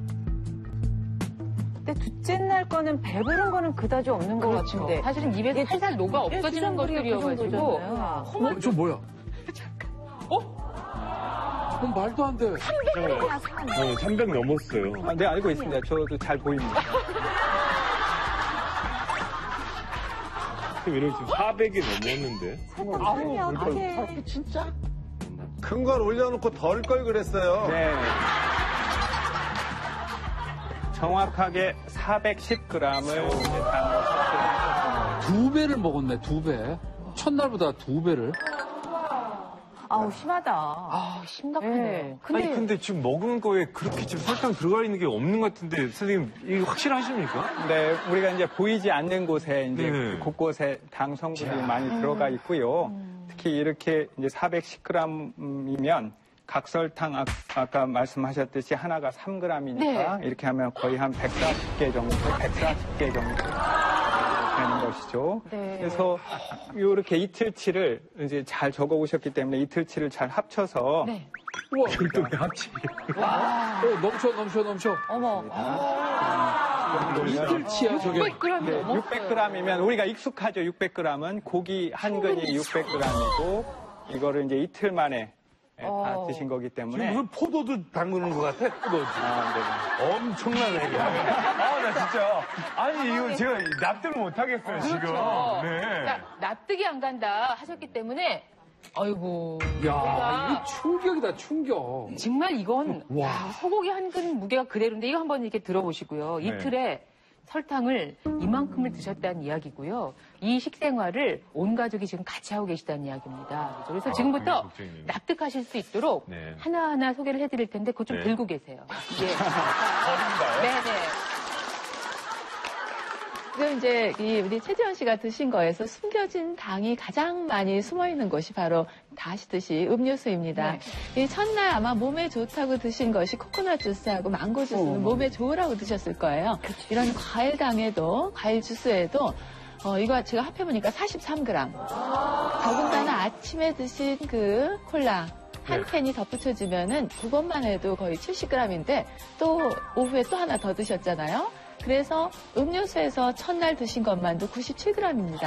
근데 둘째 날 거는 배부른 거는 그다지 없는 것 같은데. 사실은 입에서 살살 녹아 없어지는 것들이어가지고 어, 저 뭐야? 어? 그럼 말도 안 돼. 300 넘었어요. 아, 네, 알고 있습니다. 저도 잘 보입니다. 왜냐면 지금 400이 넘었는데. 아우, 저렇게 진짜? 큰 걸 올려놓고 덜 걸 그랬어요. 네. 정확하게 410g을 두 배를 먹었네, 두 배. 첫날보다 두 배를. 아우, 심하다. 아, 심각하네요. 네. 근데, 아니 근데 지금 먹은 거에 그렇게 지금 설탕 들어가 있는 게 없는 것 같은데 선생님 이게 확실하십니까? 네, 우리가 이제 보이지 않는 곳에 이제 네. 곳곳에 당 성분이 많이 들어가 있고요. 특히 이렇게 이제 410g이면 각설탕 아, 아까 말씀하셨듯이 하나가 3g이니까 이렇게 하면 거의 한 140개 정도, 140개 정도 되는 것이죠. 네. 그래서 이렇게 이틀치를 이제 잘 적어 오셨기 때문에 이틀치를 잘 합쳐서 네. 별도 왜 합치? 어, 넘쳐, 넘쳐, 넘쳐. 어머. 이틀치야, 저게. 600g 네, 넘었어요. 600g이면 우리가 익숙하죠. 600g은 고기 한 근이 600g이고 이거를 이제 이틀 만에 다 어. 드신 거기 지금 때문에 무슨 포도도 담그는 것 같아. 포도. 아, 네. 엄청나네. 아나 진짜 아니 이거 제가 납득을 못 하겠어요 지금. 그렇죠. 네. 자, 납득이 안 간다 하셨기 때문에 아이고. 야, 이거 충격이다, 충격. 정말 이건 와. 아, 소고기 한 근 무게가 그대로인데 이거 한번 이렇게 들어보시고요. 네. 이틀에 설탕을 이만큼을 드셨다는 이야기고요. 이 식생활을 온 가족이 지금 같이 하고 계시다는 이야기입니다. 그래서 아, 지금부터 걱정이네요. 납득하실 수 있도록 네. 하나하나 소개를 해드릴 텐데 그것 좀 네. 들고 계세요. 이게 어딘가요? 네네. 지금 이제 이 우리 최지원 씨가 드신 거에서 숨겨진 당이 가장 많이 숨어 있는 것이 바로 다 아시듯이 음료수입니다. 이 첫날 아마 몸에 좋다고 드신 것이 코코넛 주스하고 망고 주스는 몸에 좋으라고 드셨을 거예요. 이런 과일 당에도 과일 주스에도 어, 이거 제가 합해보니까 43g. 더군다나 아침에 드신 그 콜라 한 네. 캔이 덧붙여지면은 그것만 해도 거의 70g인데 또 오후에 또 하나 더 드셨잖아요. 그래서 음료수에서 첫날 드신 것만도 97g입니다.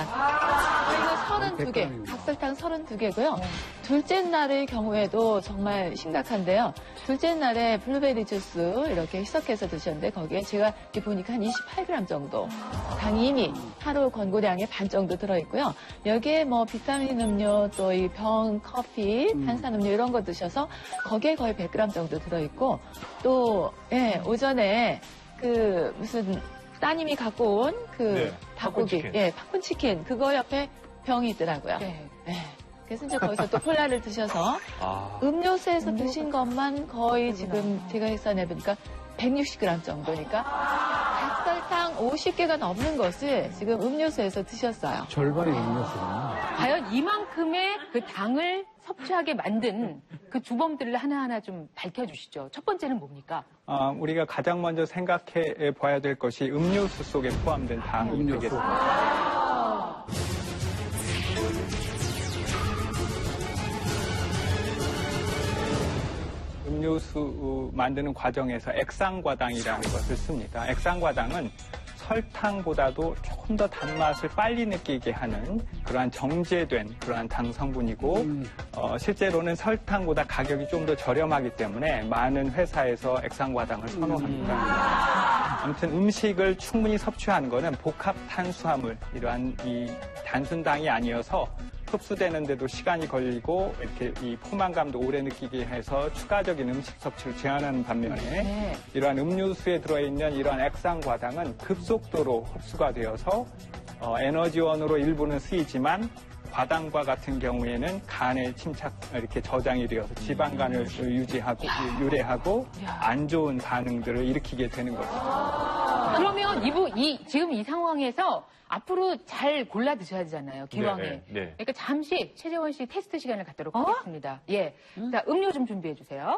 저희는 32개, 각설탕 32개고요. 둘째 날의 경우에도 정말 심각한데요. 둘째 날에 블루베리 주스 이렇게 희석해서 드셨는데 거기에 제가 이렇게 보니까 한 28g 정도 당이 이미 하루 권고량의 반 정도 들어있고요. 여기에 뭐 비타민 음료 또 이 병 커피, 탄산 음료 이런 거 드셔서 거기에 거의 100g 정도 들어있고 또 예, 오전에 그 무슨 따님이 갖고 온 그 네, 닭고기, 팝콘치킨. 예, 팝콘치킨 그거 옆에 병이 있더라고요. 네. 네. 그래서 이제 거기서 또 콜라를 드셔서 아, 음료수에서 드신 것만 거의 지금 제가 계산해 보니까 160g 정도니까 닭설탕 50개가 넘는 것을 지금 음료수에서 드셨어요. 절반이 음료수구나. 과연 이만큼의 그 당을 섭취하게 만든 그 주범들을 하나하나 좀 밝혀주시죠. 첫 번째는 뭡니까? 어, 우리가 가장 먼저 생각해 봐야 될 것이 음료수 속에 포함된 당이 음료수. 되겠습니다. 음료수 만드는 과정에서 액상과당이라는 것을 씁니다. 액상과당은 설탕보다도 조금 더 단맛을 빨리 느끼게 하는 그러한 정제된 그러한 당 성분이고 어, 실제로는 설탕보다 가격이 좀 더 저렴하기 때문에 많은 회사에서 액상과당을 선호합니다. 아무튼 음식을 충분히 섭취하는 것은 복합 탄수화물 이러한 이 단순당이 아니어서 흡수되는데도 시간이 걸리고 이렇게 이 포만감도 오래 느끼게 해서 추가적인 음식 섭취를 제한하는 반면에 네. 이러한 음료수에 들어있는 이러한 액상과당은 급속도로 흡수가 되어서 어, 에너지원으로 일부는 쓰이지만 과당과 같은 경우에는 간에 침착 이렇게 저장이 되어서 지방간을 유지하고 유래하고 안 좋은 반응들을 일으키게 되는 거죠. 그러면 이부 이 지금 이 상황에서 앞으로 잘 골라 드셔야 되잖아요. 기왕에. 네, 네. 그러니까 잠시 최재원 씨 테스트 시간을 갖도록 하겠습니다. 예. 자, 음료 좀 준비해 주세요.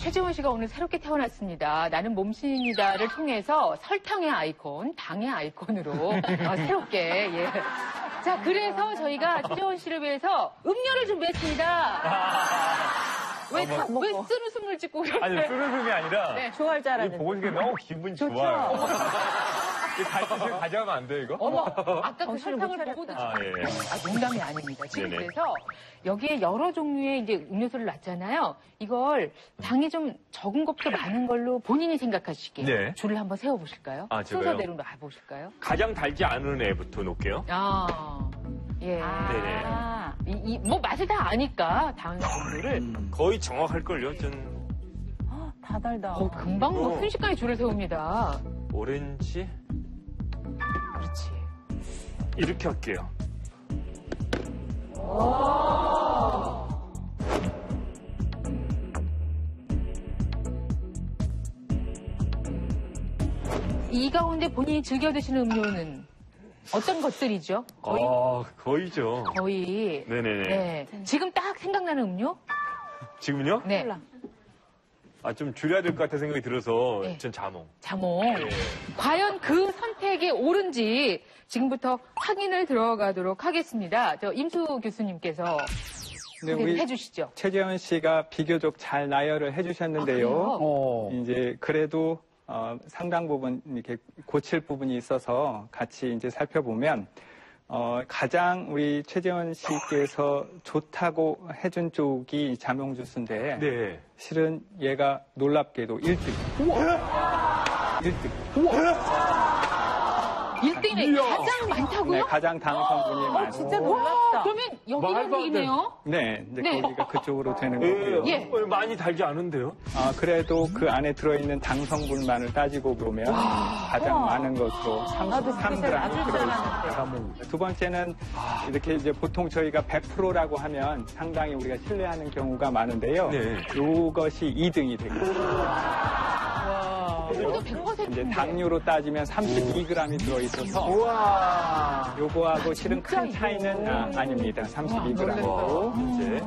최재원 씨가 오늘 새롭게 태어났습니다. 나는 몸신이다를 통해서 설탕의 아이콘, 당의 아이콘으로 어, 새롭게 예. 자, 그래서 저희가 최재원 씨를 위해서 음료를 준비했습니다. 왜. 다- 왜 쓰는 숨을 짓고 그러세요? 아니, 쓰는 숨이 아니라. 네. 좋아할 줄이 알았는데. 보고 있는 게 너무 기분이 좋아요. 이 갈치실 가져가면 안 돼요, 이거? 어머, 아까 그 정신을 설탕을 못 보고 차렸다. 아, 예, 예. 아, 농담이 아닙니다. 지금 네네. 그래서 여기에 여러 종류의 이제 음료수를 놨잖아요. 이걸 당이 좀 적은 것부터 많은 걸로 본인이 생각하시기에 네. 줄을 한번 세워보실까요? 아? 순서대로 놔보실까요? 가장 달지 않은 애부터 놓을게요. 아, 예. 네네. 이, 이, 뭐 맛을 다 아니까 당 종류를 거의 정확할걸요, 전. 다 달다. 어, 금방 뭐 어. 순식간에 줄을 세웁니다. 오렌지? 그렇지. 이렇게 할게요. 이 가운데 본인이 즐겨 드시는 음료는 어떤 것들이죠? 거의 아, 거의죠. 거의 네네네. 네. 지금 딱 생각나는 음료? 지금요? 네. 아, 좀 줄여야 될 것 같아 생각이 들어서 네. 전 자몽. 자몽. 예. 과연 그 선택이 옳은지 지금부터 확인을 들어가도록 하겠습니다. 저 임수 교수님께서 소개를 우리 해주시죠. 최재현 씨가 비교적 잘 나열을 해주셨는데요. 아? 어. 이제 그래도 어, 상당 부분 이렇게 고칠 부분이 있어서 같이 이제 살펴보면 어, 가장 우리 최재원 씨께서 좋다고 해준 쪽이 자몽 주스인데 네. 실은 얘가 놀랍게도 1등. 1등. 1등이네. 가장 많다고요? 네, 가장 당 성분이 많아요. 진짜 놀랍다. 그러면 여기라는 말도 안 얘기네요? 네, 이제 네. 거기가 그쪽으로 되는 거고요. 예. 어, 많이 달지 않은데요? 아, 그래도 그 안에 들어있는 당 성분만을 따지고 보면 가장 많은 것으로 나도 맞을 33g이 줄 들어있습니다. 두 번째는 이렇게 이제 보통 저희가 100%라고 하면 상당히 우리가 신뢰하는 경우가 많은데요. 네. 이것이 2등이 되겠습니다. 그래도 100%. 이제 당류로 따지면 32g이 들어있어서 요거하고 실은 큰 차이는 아, 아닙니다. 32g이고 이제.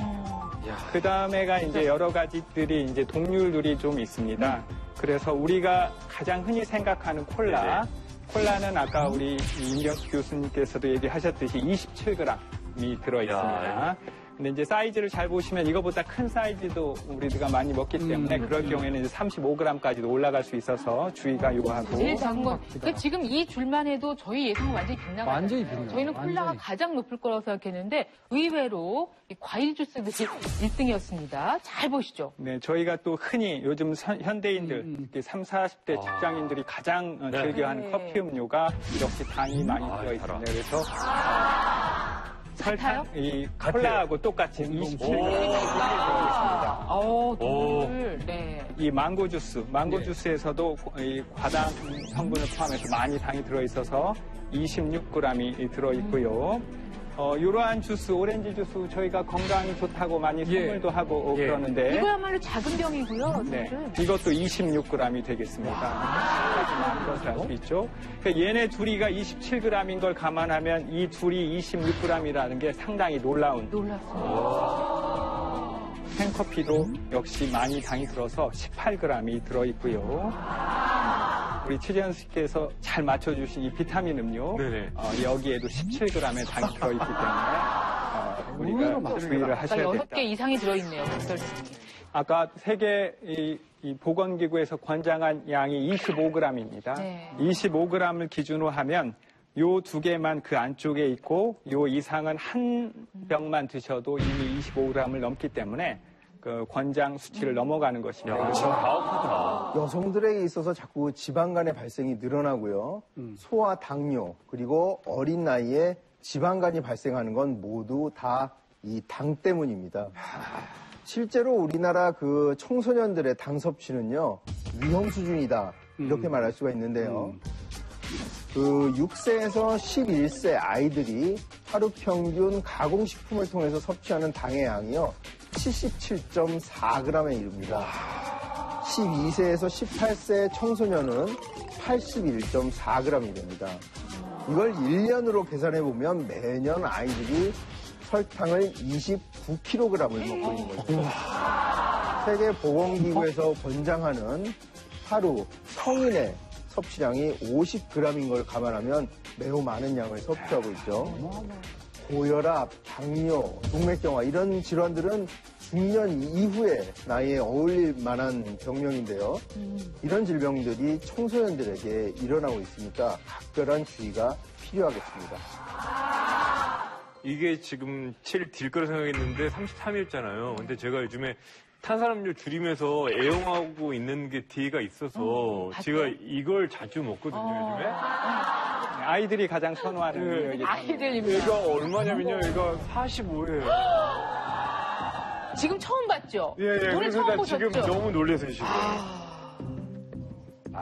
그 다음에가 이제 여러 가지들이 이제 동률들이 좀 있습니다. 그래서 우리가 가장 흔히 생각하는 콜라, 콜라는 아까 우리 임경수 교수님께서도 얘기하셨듯이 27g이 들어있습니다. 근데 이제 사이즈를 잘 보시면 이거보다 큰 사이즈도 우리가 많이 먹기 때문에 그럴 경우에는 이제 35g까지도 올라갈 수 있어서 주의가 요구하고 제일 작은 건. 그러니까 지금 이 줄만 해도 저희 예상은 완전히 빗나가요. 완전히 빗나가요. 저희는 콜라가 완전히. 가장 높을 거라고 생각했는데 의외로 이 과일 주스들이 1등이었습니다. 잘 보시죠. 네, 저희가 또 흔히 요즘 선- 현대인들, 특히 3, 40대 직장인들이 가장 어, 즐겨하는 네. 커피 음료가 이렇게 당이 많이 아, 들어있습니다. 그래서 설탕? 이 콜라하고 똑같이 27g 들어있습니다. 어, 오. 동물. 네. 이 망고 주스, 망고 주스에서도 이 과당 성분을 포함해서 많이 당이 들어있어서 26g이 들어있고요. 어, 이러한 주스, 오렌지 주스 저희가 건강이 좋다고 많이 선물도 하고 예. 그러는데 이거야말로 작은 병이고요. 네. 이것도 26g이 되겠습니다. 많은 것을 알 수 있죠. 그러니까 얘네 둘이가 27g인 걸 감안하면 이 둘이 26g이라는 게 상당히 놀라운. 놀랐어요. 캔커피도 역시 많이 당이 들어서 18g이 들어있고요. 우리 최재현 씨께서 잘 맞춰주신 이 비타민 음료 네네. 어, 여기에도 17g의 당이 들어있기 때문에 어, 우리가 주의를 하셔야 여섯 된다. 개 이상이 들어있네요. 아까 세계 이, 이 보건기구에서 권장한 양이 25g입니다. 네. 25g을 기준으로 하면 요 두 개만 그 안쪽에 있고 요 이상은 한 병만 드셔도 이미 25g을 넘기 때문에 그 권장 수치를 넘어가는 것입니다. 그래서 여성들에게 있어서 자꾸 지방간의 발생이 늘어나고요. 소아 당뇨 그리고 어린 나이에 지방간이 발생하는 건 모두 다 이 당 때문입니다. 실제로 우리나라 그 청소년들의 당 섭취는요 위험 수준이다 이렇게 말할 수가 있는데요. 그 6세에서 11세 아이들이 하루 평균 가공식품을 통해서 섭취하는 당의 양이요 77.4g에 이릅니다. 12세에서 18세 청소년은 81.4g이 됩니다. 이걸 1년으로 계산해 보면 매년 아이들이 설탕을 29kg을 먹고 있는 거죠. 세계보건기구에서 권장하는 하루 성인의 섭취량이 50g인 걸 감안하면 매우 많은 양을 섭취하고 있죠. 고혈압, 당뇨, 동맥경화 이런 질환들은 중년 이후의 나이에 어울릴 만한 병명인데요. 이런 질병들이 청소년들에게 일어나고 있으니까 각별한 주의가 필요하겠습니다. 이게 지금 제일 딜 거라 생각했는데 33일잖아요. 근데 제가 요즘에 탄산음료 줄이면서 애용하고 있는 게 뒤가 있어서 제가 이걸 자주 먹거든요, 요즘에. 아이들이 가장 선호하는 네. 음료이기 때문에 아이들 입니다. 얘가 얼마냐면요, 얘가 45예요. 지금 처음 봤죠? 예, 예. 노래 그래서 처음 나 보셨죠? 지금 너무 놀래서 지금.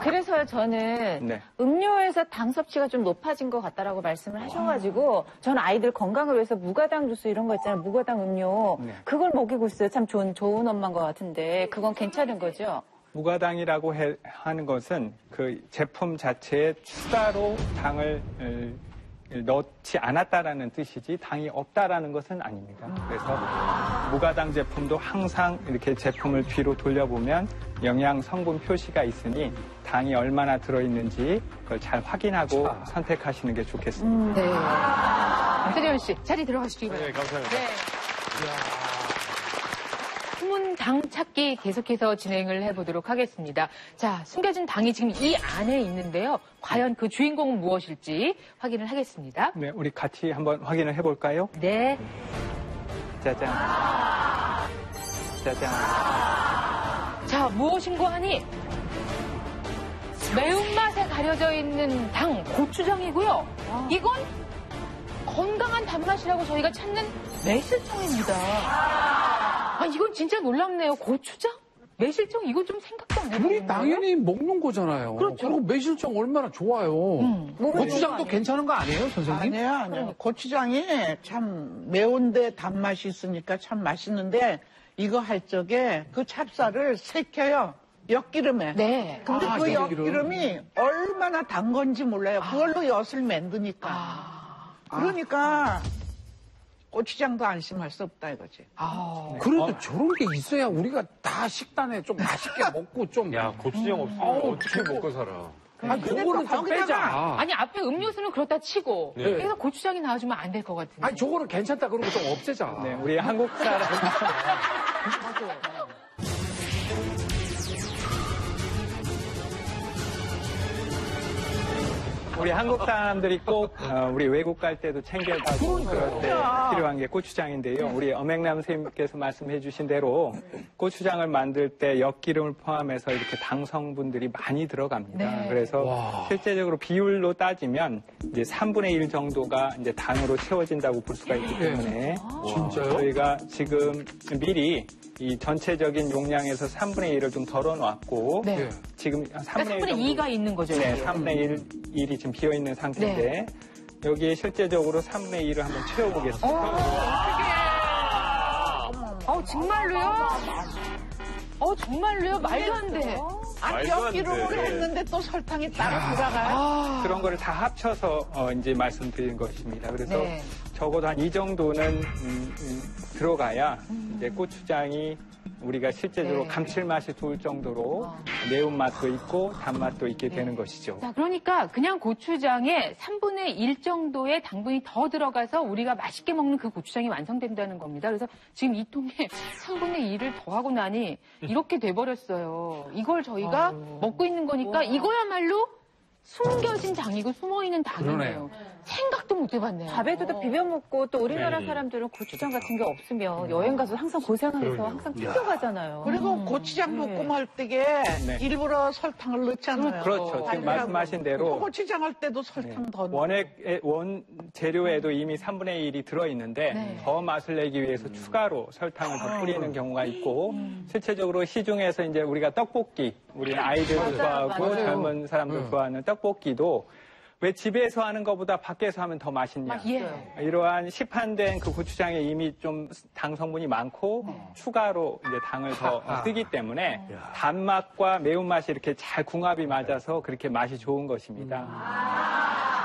그래서 저는 네. 음료에서 당 섭취가 좀 높아진 것 같다라고 말씀을 하셔가지고 저는 아이들 건강을 위해서 무가당 주스 이런 거 있잖아요. 무가당 음료. 네. 그걸 먹이고 있어요. 참 좋은, 좋은 엄마인 것 같은데 그건 괜찮은 거죠? 무가당이라고 해- 하는 것은 그 제품 자체에 추가로 당을 에, 넣지 않았다라는 뜻이지 당이 없다라는 것은 아닙니다. 그래서 무가당 제품도 항상 이렇게 제품을 뒤로 돌려보면 영양 성분 표시가 있으니 당이 얼마나 들어있는지 그걸 잘 확인하고 선택하시는 게 좋겠습니다. 네. 최재현 씨, 자리 들어가시기 네, 바랍니다. 감사합니다. 네. 숨은 당 찾기 계속해서 진행을 해보도록 하겠습니다. 자, 숨겨진 당이 지금 이 안에 있는데요. 과연 그 주인공은 무엇일지 확인을 하겠습니다. 네, 우리 같이 한번 확인을 해볼까요? 네. 짜잔. 짜잔. 자, 무엇인고 하니? 매운맛에 가려져 있는 당, 고추장이고요. 이건 건강한 단맛이라고 저희가 찾는 매실청입니다. 아, 이건 진짜 놀랍네요. 고추장? 매실청? 이건 좀 생각도 안 해보네요. 우리 당연히 먹는 거잖아요. 그렇죠. 리고 매실청 얼마나 좋아요. 고추장도 괜찮은 거 아니에요, 선생님? 아니에요, 아니에요. 고추장이 참 매운데 단맛이 있으니까 참 맛있는데 이거 할 적에 그 찹쌀을 색혀요. 엿기름에. 네. 근데 아, 그 엿기름. 엿기름 이 얼마나 단 건지 몰라요. 그걸로 엿을 만드니까. 그러니까 고추장도 안심할 수 없다 이거지. 그래도 저런 게 있어야 우리가 다 식단에 좀 맛있게 먹고 좀. 야, 고추장 없으면 아우, 어떻게 먹고 살아? 아, 그거는 좀 빼자. 아니, 앞에 음료수는 그렇다 치고. 네. 그래서 고추장이 나와주면 안 될 것 같은데. 아니, 저거는 괜찮다 그러고 좀 없애자. 네, 우리 한국 사람. 우리 한국 사람들이 꼭 어, 우리 외국 갈 때도 챙겨가고 그럴 때 필요한 게 고추장인데요. 우리 엄행남 선생님께서 말씀해 주신 대로 고추장을 만들 때 엿기름을 포함해서 이렇게 당 성분들이 많이 들어갑니다. 네. 그래서 실제적으로 비율로 따지면 이제 3분의 1 정도가 이제 당으로 채워진다고 볼 수가 있기 때문에 진짜요? 저희가 지금 미리 이 전체적인 용량에서 3분의 1을 좀 덜어놨고 네. 지금 3분의 1 그러니까 3분의 정도 2가 있는 거죠. 네, 이게. 3분의 1, 1이 지금 비어 있는 상태인데 네. 여기에 실제적으로 3분의 1을 한번 채워보겠습니다. 어, 정말로요? 어, 정말로요? 말도 안 돼. 아니 말도 안 엿기름으로 돼. 했는데 또 설탕이 따로 들어가요. 그런 거를 다 합쳐서 어, 이제 말씀드린 것입니다. 그래서 네. 적어도 한 이 정도는 음, 음, 들어가야 이제 고추장이 우리가 실제적으로 네. 감칠맛이 좋을 정도로 매운맛도 있고 단맛도 있게 되는 것이죠. 자, 그러니까 그냥 고추장에 3분의 1 정도의 당분이 더 들어가서 우리가 맛있게 먹는 그 고추장이 완성된다는 겁니다. 그래서 지금 이 통에 3분의 1을 더하고 나니 이렇게 돼버렸어요. 이걸 저희가 먹고 있는 거니까 이거야말로 숨겨진 당이고 숨어있는 당이네요. 그러네요. 생각도 못 해봤네요. 밥에도 비벼 먹고 또 우리나라 네. 사람들은 고추장 같은 게 없으면 여행 가서 항상 고생하면서 항상 챙겨가잖아요. 그리고 고추장 볶음 할 때게 네. 일부러 설탕을 넣잖아요. 그렇죠. 지금 달달하고. 말씀하신 대로 고추장 할 때도 설탕 더 넣어. 원액 원 재료에도 이미 3분의 1이 들어 있는데 네. 더 맛을 내기 위해서 추가로 설탕을 더 뿌리는 경우가 있고 실제적으로 시중에서 이제 우리가 떡볶이 우리 아이들 좋아하고 맞아요. 젊은 사람들 좋아하는 떡볶이도 왜 집에서 하는 것보다 밖에서 하면 더 맛있냐? 아, 예. 이러한 시판된 그 고추장에 이미 좀 당 성분이 많고 추가로 이제 당을 더 쓰기 때문에 단맛과 매운맛이 이렇게 잘 궁합이 맞아서 그렇게 맛이 좋은 것입니다.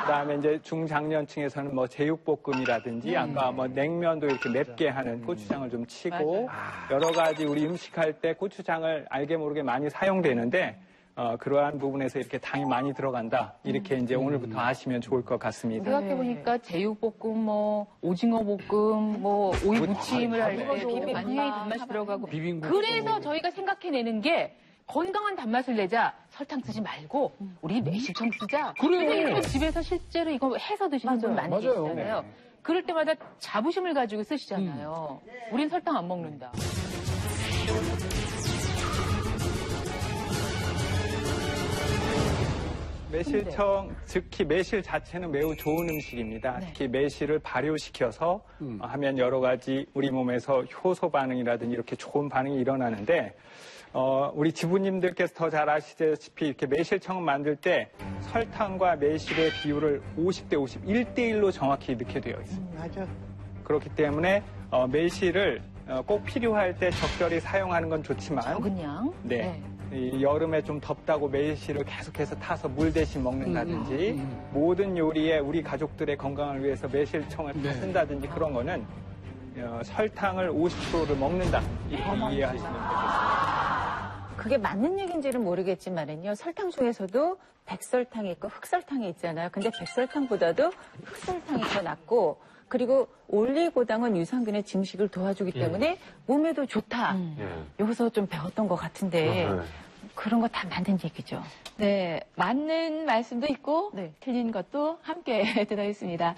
그다음에 이제 중장년층에서는 뭐 제육볶음이라든지 아까 뭐 냉면도 이렇게 맵게 하는 고추장을 좀 치고 여러 가지 우리 음식할 때 고추장을 알게 모르게 많이 사용되는데 어, 그러한 부분에서 이렇게 당이 많이 들어간다 이렇게 이제 오늘부터 아시면 좋을 것 같습니다. 생각해 보니까 제육볶음, 뭐, 오징어 볶음, 뭐, 오이 무침을 할 때 비빔밥. 많이 단맛이 들어가고. 비빔국. 그래서 저희가 생각해내는 게 건강한 단맛을 내자 설탕 쓰지 말고 우리 매실청 쓰자. 그래요. 집에서 실제로 이거 해서 드시는 분 많이 맞아요. 계시잖아요. 그럴 때마다 자부심을 가지고 쓰시잖아요. 우린 설탕 안 먹는다. 매실청, 특히 매실 자체는 매우 좋은 음식입니다. 특히 매실을 발효시켜서 어, 하면 여러 가지 우리 몸에서 효소 반응이라든지 이렇게 좋은 반응이 일어나는데, 어, 우리 지부님들께서 더 잘 아시다시피 이렇게 매실청을 만들 때 설탕과 매실의 비율을 50대 50, 1대1로 정확히 넣게 되어 있습니다. 맞아. 그렇기 때문에 어, 매실을 어, 꼭 필요할 때 적절히 사용하는 건 좋지만 적은 양. 네. 이 여름에 좀 덥다고 매실을 계속해서 타서 물 대신 먹는다든지 모든 요리에 우리 가족들의 건강을 위해서 매실청을 다 쓴다든지 그런 거는 어, 설탕을 50%를 먹는다 이렇게 이해하시면 되겠습니다. 그게 맞는 얘기인지는 모르겠지만은요. 설탕 중에서도 백설탕이 있고 흑설탕이 있잖아요. 근데 백설탕보다도 흑설탕이 더 낫고 그리고 올리고당은 유산균의 증식을 도와주기 때문에 몸에도 좋다. 예. 여기서 좀 배웠던 것 같은데 그런 거 다 맞는 얘기죠. 네, 맞는 말씀도 있고 네. 틀린 것도 함께 들어 있습니다.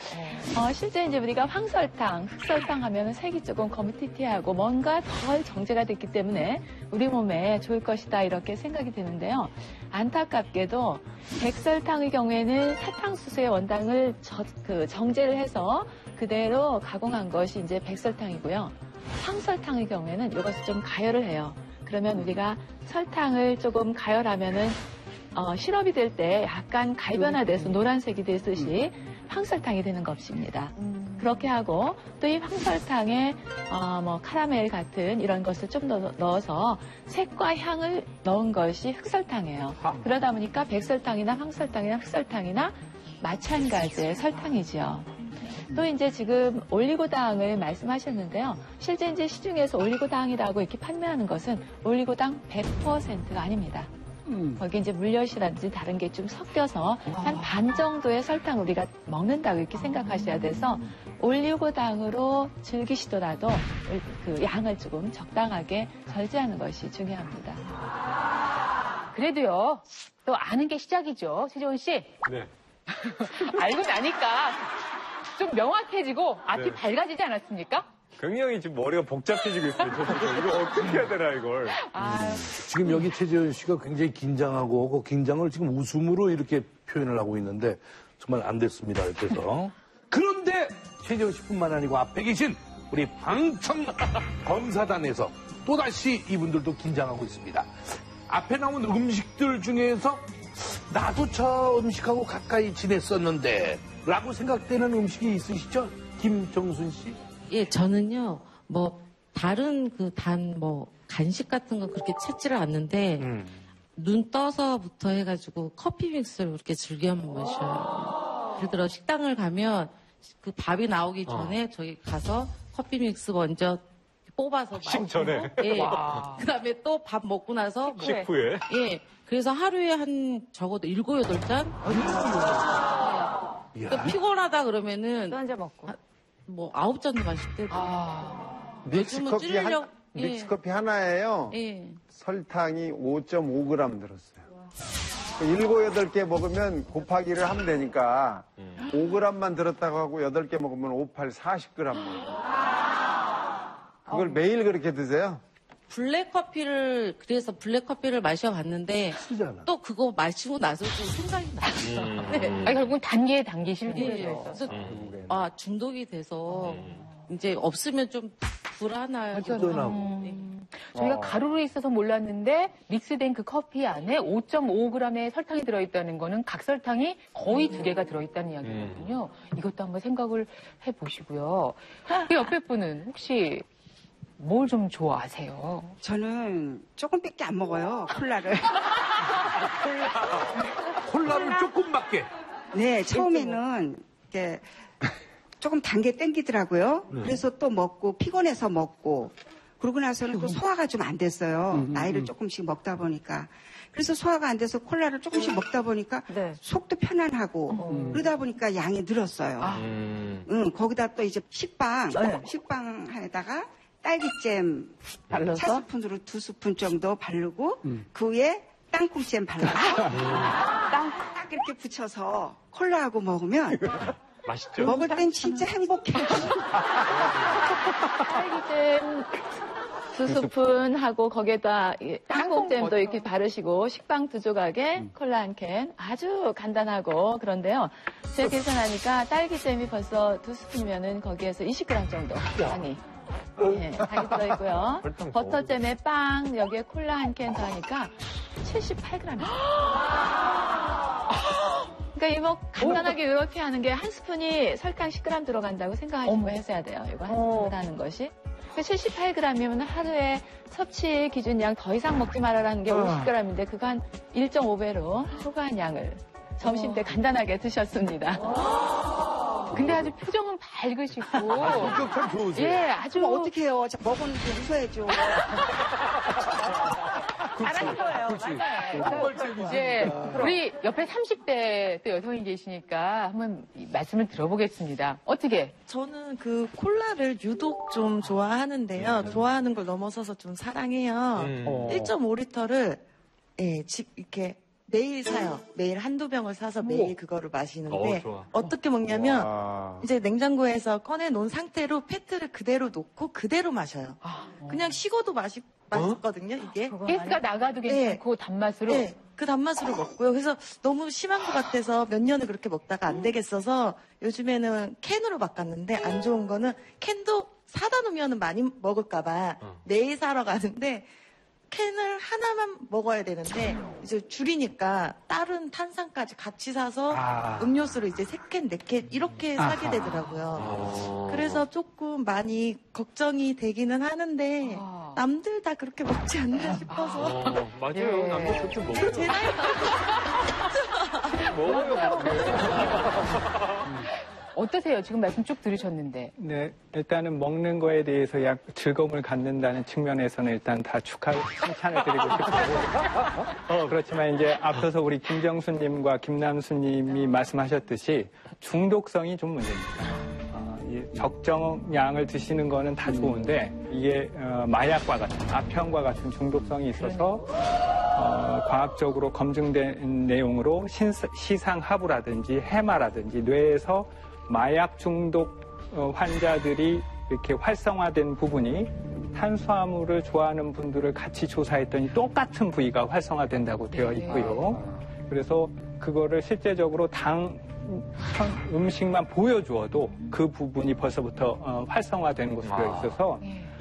어, 실제 이제 우리가 황설탕, 흑설탕 하면 색이 조금 거무튀튀하고 뭔가 덜 정제가 됐기 때문에 우리 몸에 좋을 것이다 이렇게 생각이 드는데요. 안타깝게도 백설탕의 경우에는 사탕수수의 원당을 저- 그 정제를 해서 그대로 가공한 것이 이제 백설탕이고요. 황설탕의 경우에는 이것을 좀 가열을 해요. 그러면 우리가 설탕을 조금 가열하면은 어, 시럽이 될 때 약간 갈변화돼서 노란색이 됐듯이 황설탕이 되는 것입니다. 그렇게 하고 또 이 황설탕에 어, 뭐 카라멜 같은 이런 것을 좀 더 넣어서 색과 향을 넣은 것이 흑설탕이에요. 그러다 보니까 백설탕이나 황설탕이나 흑설탕이나 마찬가지의 설탕이지요. 또 이제 지금 올리고당을 말씀하셨는데요. 실제 이제 시중에서 올리고당이라고 이렇게 판매하는 것은 올리고당 100%가 아닙니다. 거기 이제 물엿이라든지 다른 게 좀 섞여서 한 반 정도의 설탕 우리가 먹는다고 이렇게 생각하셔야 돼서 올리고당으로 즐기시더라도 그 양을 조금 적당하게 절제하는 것이 중요합니다. 그래도요, 또 아는 게 시작이죠. 최재원 씨. 네. 알고 나니까 좀 명확해지고 앞이 네. 밝아지지 않았습니까? 굉장히 지금 머리가 복잡해지고 있어요. 저 이거 어떻게 해야 되나, 이걸. 지금 여기 최재현 씨가 굉장히 긴장하고 그 긴장을 지금 웃음으로 이렇게 표현을 하고 있는데 정말 안 됐습니다. 그래서 그런데 최재현 씨뿐만 아니고 앞에 계신 우리 방청 검사단에서 또다시 이분들도 긴장하고 있습니다. 앞에 나온 음식들 중에서 나도 저 음식하고 가까이 지냈었는데 라고 생각되는 음식이 있으시죠? 김정순 씨? 예, 저는요, 뭐, 다른 그 단, 뭐, 간식 같은 거 그렇게 찾지를 않는데, 눈 떠서부터 해가지고 커피 믹스를 그렇게 즐겨 마셔요. 예를 들어 식당을 가면 그 밥이 나오기 전에 저기 가서 커피 믹스 먼저 뽑아서 식 전에? 마시고, 예. 와. 그 다음에 또 밥 먹고 나서. 뭐- 식후에? 예. 그래서 하루에 한 적어도 일곱, 여덟 잔? 예. 또 피곤하다 그러면은. 또 한잔 먹고. 뭐 아홉 잔도 마실 때도. 요즘은 믹스커피, 찌르려고. 한, 믹스커피 하나에요. 예. 설탕이 5.5g 들었어요. 그 일곱 여덟 개 먹으면 곱하기를 하면 되니까 5g만 들었다고 하고 8개 먹으면 5, 8, 40g 먹어요. 그걸 매일 그렇게 드세요? 블랙 커피를 그래서 블랙 커피를 마셔봤는데 또 그거 마시고 나서 또 생각이 나요. 네. 아니, 결국은 단계에 당기실 예, 거예요. 그래서 아 중독이 돼서 이제 없으면 좀 불안하기도 하고. 네. 저희가 어. 가루로 있어서 몰랐는데 믹스된 그 커피 안에 5.5g의 설탕이 들어있다는 거는 각설탕이 거의 두 개가 들어있다는 이야기거든요. 이것도 한번 생각을 해보시고요. 그 옆에 분은 혹시 뭘 좀 좋아하세요? 저는 조금밖에 안 먹어요, 콜라를. 콜라를 조금밖에. 네, 처음에는 이렇게 조금 단 게 땡기더라고요. 네. 그래서 또 먹고 피곤해서 먹고 그러고 나서는 또 소화가 좀 안 됐어요. 음, 음, 나이를 음. 조금씩 먹다 보니까. 그래서 소화가 안 돼서 콜라를 조금씩 먹다 보니까 속도 편안하고 그러다 보니까 양이 늘었어요. 응, 거기다 또 이제 식빵, 식빵에다가 딸기잼 발라서? 차 스푼으로 두 스푼 정도 바르고 그 위에 땅콩잼 발라서. 딱 이렇게 붙여서 콜라하고 먹으면 맛있죠? 먹을 땐 진짜 행복해요. 딸기잼 두 스푼. 하고 거기에다 이 땅콩잼도 이렇게 바르시고 식빵 두 조각에 콜라 한 캔. 아주 간단하고 그런데요. 제가 계산하니까 딸기잼이 벌써 두 스푼이면은 거기에서 20g 정도. 당이 예, 당이 들어있고요. 버터잼에 빵 여기에 콜라 한 캔 더하니까 78g이에요. 그러니까 이뭐 간단하게 이렇게 하는 게 한 스푼이 설탕 10g 들어간다고 생각하시고 하셔야 돼요. 이거 한 스푼 하는 것이. 78g이면 하루에 섭취 기준량 더 이상 먹지 말아라는 게 어. 50g인데 그거 한 1.5배로 초과한 양을 점심 때 간단하게 드셨습니다. 근데 아주 표정은 밝으시고. 성격 참 좋으세요. 예, 아주. 그럼 어떻게 해요? 저 먹었는데 웃어야죠. 잘하는 거예요. 맞아요. 이제 우리 옆에 30대 또 여성이 계시니까 한번 이 말씀을 들어보겠습니다. 어떻게? 저는 그 콜라를 유독 좀 좋아하는데요. 좋아하는 걸 넘어서서 좀 사랑해요. 음. 어. 1.5리터를 예, 집 이렇게 매일 사요. 매일 한두 병을 사서 매일 그거를 마시는데 어, 좋아. 어 떻게 먹냐면 와. 이제 냉장고에서 꺼내 놓은 상태로 페트를 그대로 놓고 그대로 마셔요. 그냥 식어도 마시, 맛있거든요, 이게. 가스가 나가도 괜찮고 단맛으로. 네, 그 단맛으로 먹고요. 그래서 너무 심한 것 같아서 몇 년을 그렇게 먹다가 안 되겠어서 요즘에는 캔으로 바꿨는데 안 좋은 거는 캔도 사다 놓으면 많이 먹을까봐 매일 사러 가는데 캔을 하나만 먹어야 되는데 이제 줄이니까 다른 탄산까지 같이 사서 아. 음료수를 이제 세 캔, 네 캔 이렇게 사게 아하. 되더라고요. 그래서 조금 많이 걱정이 되기는 하는데 남들 다 그렇게 먹지 않나 싶어서 어, 맞아요. 예. 남들 그렇게 먹어요. 제 나이 먹어요, 그렇게. 어떠세요? 지금 말씀 쭉 들으셨는데. 네, 일단은 먹는 거에 대해서 약 즐거움을 갖는다는 측면에서는 일단 다 축하, 칭찬을 드리고 싶고. 어, 그렇지만 이제 앞서서 우리 김정수님과 김남수님이 말씀하셨듯이 중독성이 좀 문제입니다. 어, 이 적정량을 드시는 거는 다 좋은데 이게 어, 마약과 같은, 아편과 같은 중독성이 있어서 어, 과학적으로 검증된 내용으로 신- 시상하부라든지 해마라든지 뇌에서 마약 중독 어, 환자들이 이렇게 활성화된 부분이 탄수화물을 좋아하는 분들을 같이 조사했더니 똑같은 부위가 활성화된다고 되어 있고요. 그래서 그거를 실제적으로 당 현- 음식만 보여주어도 그 부분이 벌써부터 어, 활성화되는 것으로 되어 있어서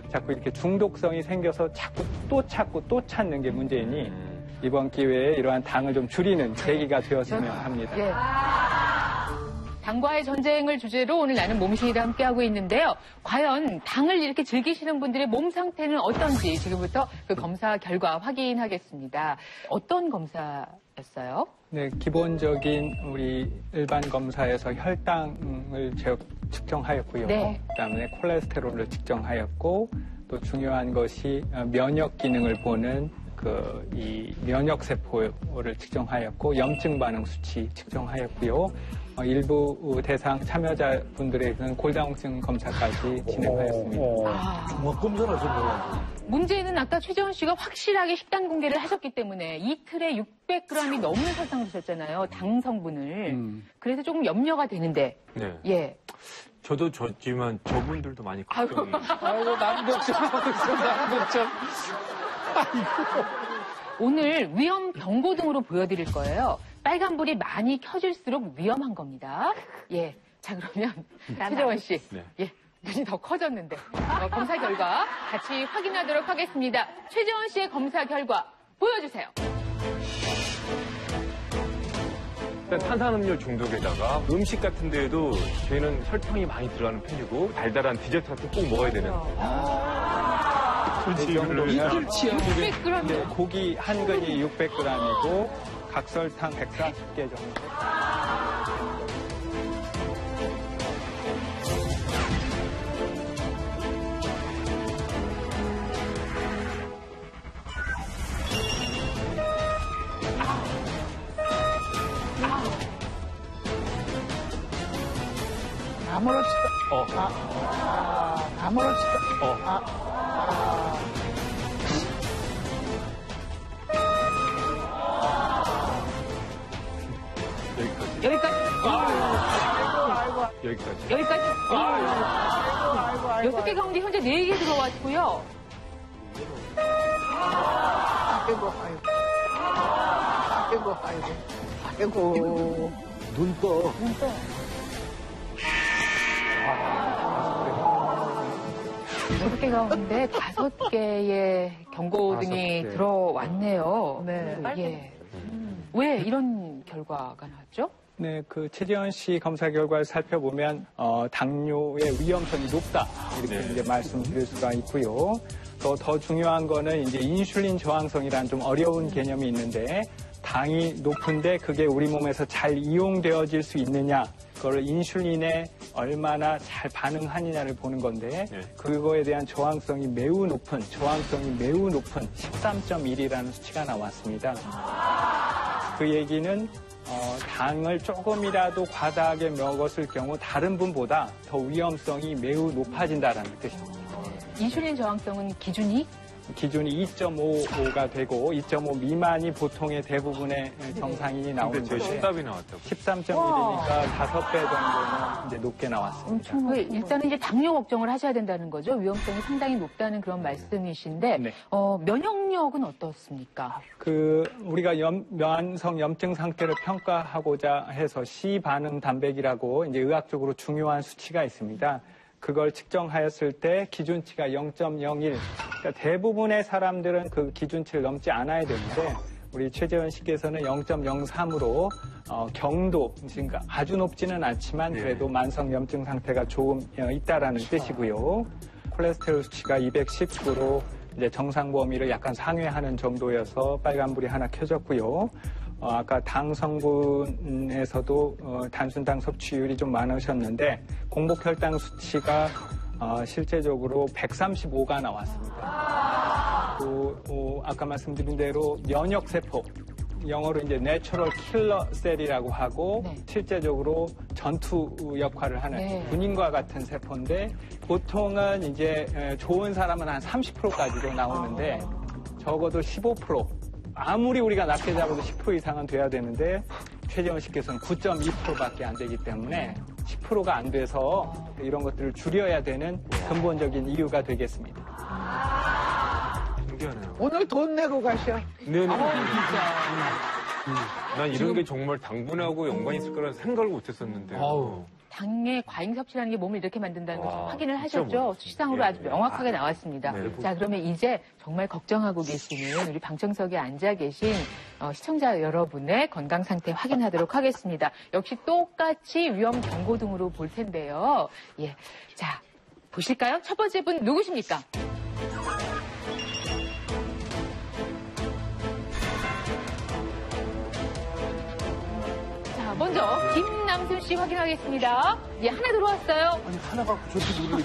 자꾸 이렇게 중독성이 생겨서 자꾸 또 찾고 또 찾는 게 문제이니 이번 기회에 이러한 당을 좀 줄이는 계기가 되었으면 합니다. 예. 당과의 전쟁을 주제로 오늘 나는 몸신이다 함께하고 있는데요. 과연 당을 이렇게 즐기시는 분들의 몸 상태는 어떤지 지금부터 그 검사 결과 확인하겠습니다. 어떤 검사였어요? 네, 기본적인 우리 일반 검사에서 혈당을 제- 측정하였고요. 네. 그다음에 콜레스테롤을 측정하였고 또 중요한 것이 어, 면역 기능을 보는 그 이 면역 세포를 측정하였고 염증 반응 수치 측정하였고요. 어, 일부 대상 참여자분들에게는 골다공증 검사까지 진행하였습니다. 종합 검사를 하셨네요. 문제는 아까 최재원 씨가 확실하게 식단 공개를 하셨기 때문에 이틀에 600g이 넘는 설탕을 드셨잖아요. 당 성분을. 그래서 조금 염려가 되는데. 네. 예. 저도 졌지만 저분들도 많이 걱정이. 아이고, 남 걱정하고 있어, 남 걱정. 오늘 위험 경고 등으로 보여드릴 거예요. 빨간불이 많이 켜질수록 위험한 겁니다. 예. 자, 그러면 최재원 씨. 네. 예. 눈이 더 커졌는데. 어, 검사 결과 같이 확인하도록 하겠습니다. 최재원 씨의 검사 결과 보여주세요. 일단 탄산음료 중독에다가 음식 같은 데에도 저희는 설탕이 많이 들어가는 편이고 달달한 디저트 같은 거꼭 먹어야 되는. 이 정도면 이틀치야, 그게. 600g. 네, 고기 한 근이 600g이고 각설탕 140개 정도. 아무렇지도 어. 아, 아, 아무렇지도 어. 아, 아. 여기까지. 여기까지. 아이고, 아이고, 여섯 개 가운데 현재 네 개 들어왔고요. 아이고, 아이고. 아이고, 아이고. 아이고. 눈 떠. 여섯 개 가운데 다섯 개의 경고등이. 들어왔네요. 네. 예. 왜 이런 결과가 나왔죠? 네, 그 최재원 씨 검사 결과를 살펴보면 어, 당뇨의 위험성이 높다 이렇게 네. 이제 말씀드릴 수가 있고요. 또 더 중요한 거는 이제 인슐린 저항성이라는 좀 어려운 개념이 있는데 당이 높은데 그게 우리 몸에서 잘 이용되어질 수 있느냐 그걸 인슐린에 얼마나 잘 반응하느냐를 보는 건데 네. 그거에 대한 저항성이 매우 높은 저항성이 매우 높은 13.1이라는 수치가 나왔습니다. 그 얘기는 어, 당을 조금이라도 과다하게 먹었을 경우 다른 분보다 더 위험성이 매우 높아진다는 뜻입니다. 인슐린 저항성은 기준이 기준이 2.5가 되고 2.5 미만이 보통의 대부분의 정상인이 나오는데 근데 제 13이 나왔다고. 13.1이니까 5배 정도는 이제 높게 나왔습니다. 그 일단은 이제 당뇨 걱정을 하셔야 된다는 거죠. 위험성이 상당히 높다는 그런 말씀이신데 네. 어, 면역력은 어떻습니까? 그 우리가 염, 만성 염증 상태를 평가하고자 해서 C 반응 단백이라고 이제 의학적으로 중요한 수치가 있습니다. 그걸 측정하였을 때 기준치가 0.01. 그러니까 대부분의 사람들은 그 기준치를 넘지 않아야 되는데 우리 최재원 씨께서는 0.03으로 어, 경도, 그러니까 아주 높지는 않지만 그래도 만성 염증 상태가 조금 어, 있다라는 뜻이고요. 콜레스테롤 수치가 219로 이제 정상 범위를 약간 상회하는 정도여서 빨간불이 하나 켜졌고요. 어, 아까 당 성분에서도 어, 단순 당 섭취율이 좀 많으셨는데 공복 혈당 수치가 어, 실제적으로 135가 나왔습니다. 또 어, 아까 말씀드린 대로 면역 세포 영어로 이제 natural killer cell이라고 하고 실제적으로 전투 역할을 하는 네. 군인과 같은 세포인데 보통은 이제 에, 좋은 사람은 한 30%까지도 나오는데 적어도 15% 아무리 우리가 낮게 잡아도 10% 이상은 돼야 되는데 최재원 씨께서는 9.2%밖에 안 되기 때문에 10%가 안 돼서 이런 것들을 줄여야 되는 근본적인 이유가 되겠습니다. 신기하네요. 오늘 돈 내고 가셔. 네네. 아, 음. 난 이런 게 정말 당분하고 연관이 있을 거라 생각을 못 했었는데. 당의 과잉 섭취라는 게 몸을 이렇게 만든다는 걸 와, 확인을 하셨죠. 수치상으로 예, 아주 예. 명확하게 나왔습니다. 네. 자, 그러면 이제 정말 걱정하고 계시는 우리 방청석에 앉아 계신 어, 시청자 여러분의 건강 상태 확인하도록 하겠습니다. 역시 똑같이 위험 경고 등으로 볼 텐데요. 예. 자, 보실까요? 첫 번째 분 누구십니까? 먼저 김남순 씨 확인하겠습니다. 예, 하나 들어왔어요. 아니 하나 갖고 저렇게 좀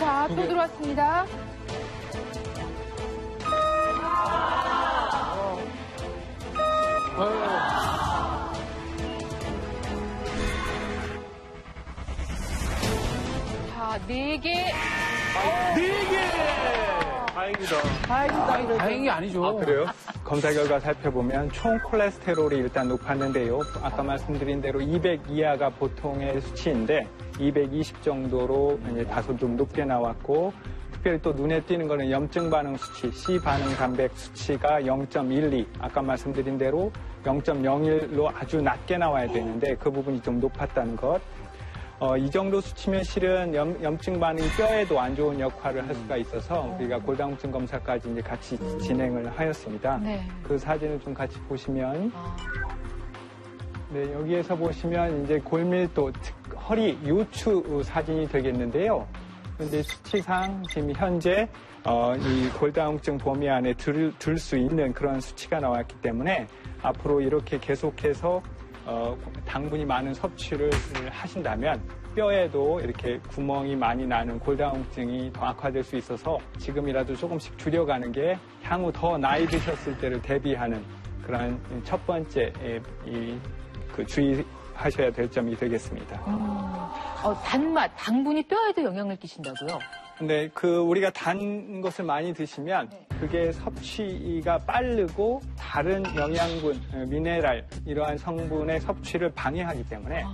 자, 또 들어왔습니다. 자, 네 개. 네 개! 다행이다. 다행이다. 다행이 아니죠. 그래요? 검사 결과 살펴보면 총 콜레스테롤이 일단 높았는데요. 아까 말씀드린 대로 200 이하가 보통의 수치인데 220 정도로 이제 다소 좀 높게 나왔고 특별히 또 눈에 띄는 거는 염증 반응 수치, C 반응 단백 수치가 0.12. 아까 말씀드린 대로 0.01로 아주 낮게 나와야 되는데 그 부분이 좀 높았다는 것. 어, 이 정도 수치면 실은 염, 염증 반응이 뼈에도 안 좋은 역할을 할 수가 있어서 우리가 골다공증 검사까지 이제 같이 진행을 하였습니다. 네. 그 사진을 좀 같이 보시면 네, 여기에서 보시면 이제 골밀도, 특- 허리, 요추 사진이 되겠는데요. 근데 수치상 지금 현재 어, 이 골다공증 범위 안에 들 수 있는 그런 수치가 나왔기 때문에 앞으로 이렇게 계속해서 어, 당분이 많은 섭취를 하신다면 뼈에도 이렇게 구멍이 많이 나는 골다공증이 더 악화될 수 있어서 지금이라도 조금씩 줄여가는 게 향후 더 나이 드셨을 때를 대비하는 그런 첫 번째 이, 그 주의하셔야 될 점이 되겠습니다. 어, 단맛, 당분이 뼈에도 영향을 끼친다고요? 근데 그 우리가 단 것을 많이 드시면 그게 섭취가 빠르고 다른 영양분, 어, 미네랄 이러한 성분의 섭취를 방해하기 때문에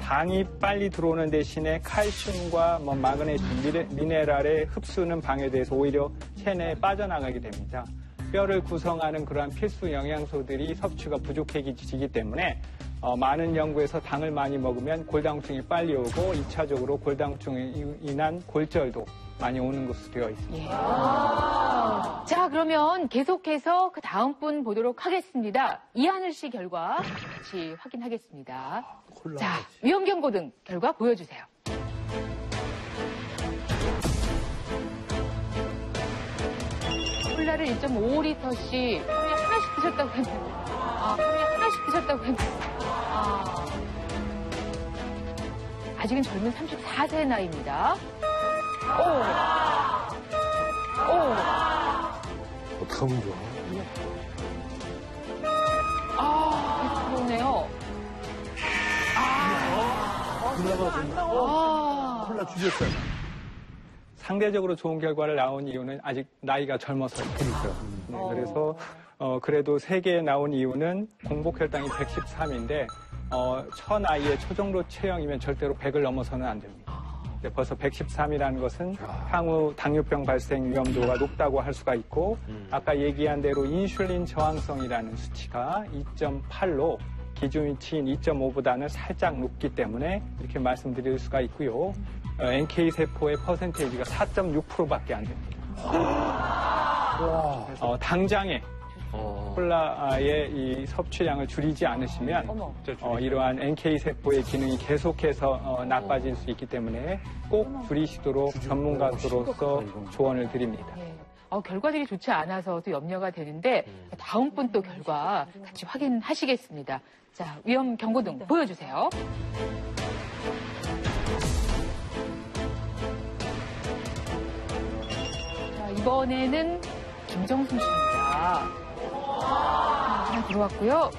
당이 빨리 들어오는 대신에 칼슘과 뭐 마그네슘, 미네, 미네랄의 흡수는 방해돼서 오히려 체내에 빠져나가게 됩니다. 뼈를 구성하는 그러한 필수 영양소들이 섭취가 부족해지기 때문에 어, 많은 연구에서 당을 많이 먹으면 골다공증이 빨리 오고 2차적으로 골다공증에 인한 골절도 많이 오는 것으로 되어 있습니다. 자, 그러면 계속해서 그 다음 분 보도록 하겠습니다. 이하늘 씨 결과 같이 확인하겠습니다. 자, 위험 경고 등 결과 보여주세요. 콜라를 1.5리터씩 하루에 하나씩 드셨다고 했는데, 아, 하나씩 드셨다고 했는데, 아, 아직은 젊은 34세 나이입니다. 오, 오. 어떡하면 좋아. 아, 들어오네요. 아, 콜라가 아. 콜라 주셨어요. 상대적으로 좋은 결과를 나온 이유는 아직 나이가 젊어서 그렇죠. 네, 그래서 어, 그래도 세계에 나온 이유는 공복 혈당이 113인데 어, 첫 나이에 초정도 체형이면 절대로 100을 넘어서는 안 됩니다. 네, 벌써 113이라는 것은 향후 당뇨병 발생 위험도가 높다고 할 수가 있고 아까 얘기한 대로 인슐린 저항성이라는 수치가 2.8로 기준치인 2.5보다는 살짝 높기 때문에 이렇게 말씀드릴 수가 있고요. 어, NK 세포의 퍼센테이지가 4.6%밖에 안 됩니다. 어, 당장에 콜라의 이 섭취량을 줄이지 않으시면 어, 이러한 NK 세포의 기능이 계속해서 어, 나빠질 수 있기 때문에 꼭 줄이시도록 전문가로서 조언을 드립니다. 어, 결과들이 좋지 않아서 또 염려가 되는데 다음 분 또 결과 같이 확인하시겠습니다. 자, 위험 경고등 보여주세요. 자, 이번에는 김정순 씨입니다. 하나 들어왔고요.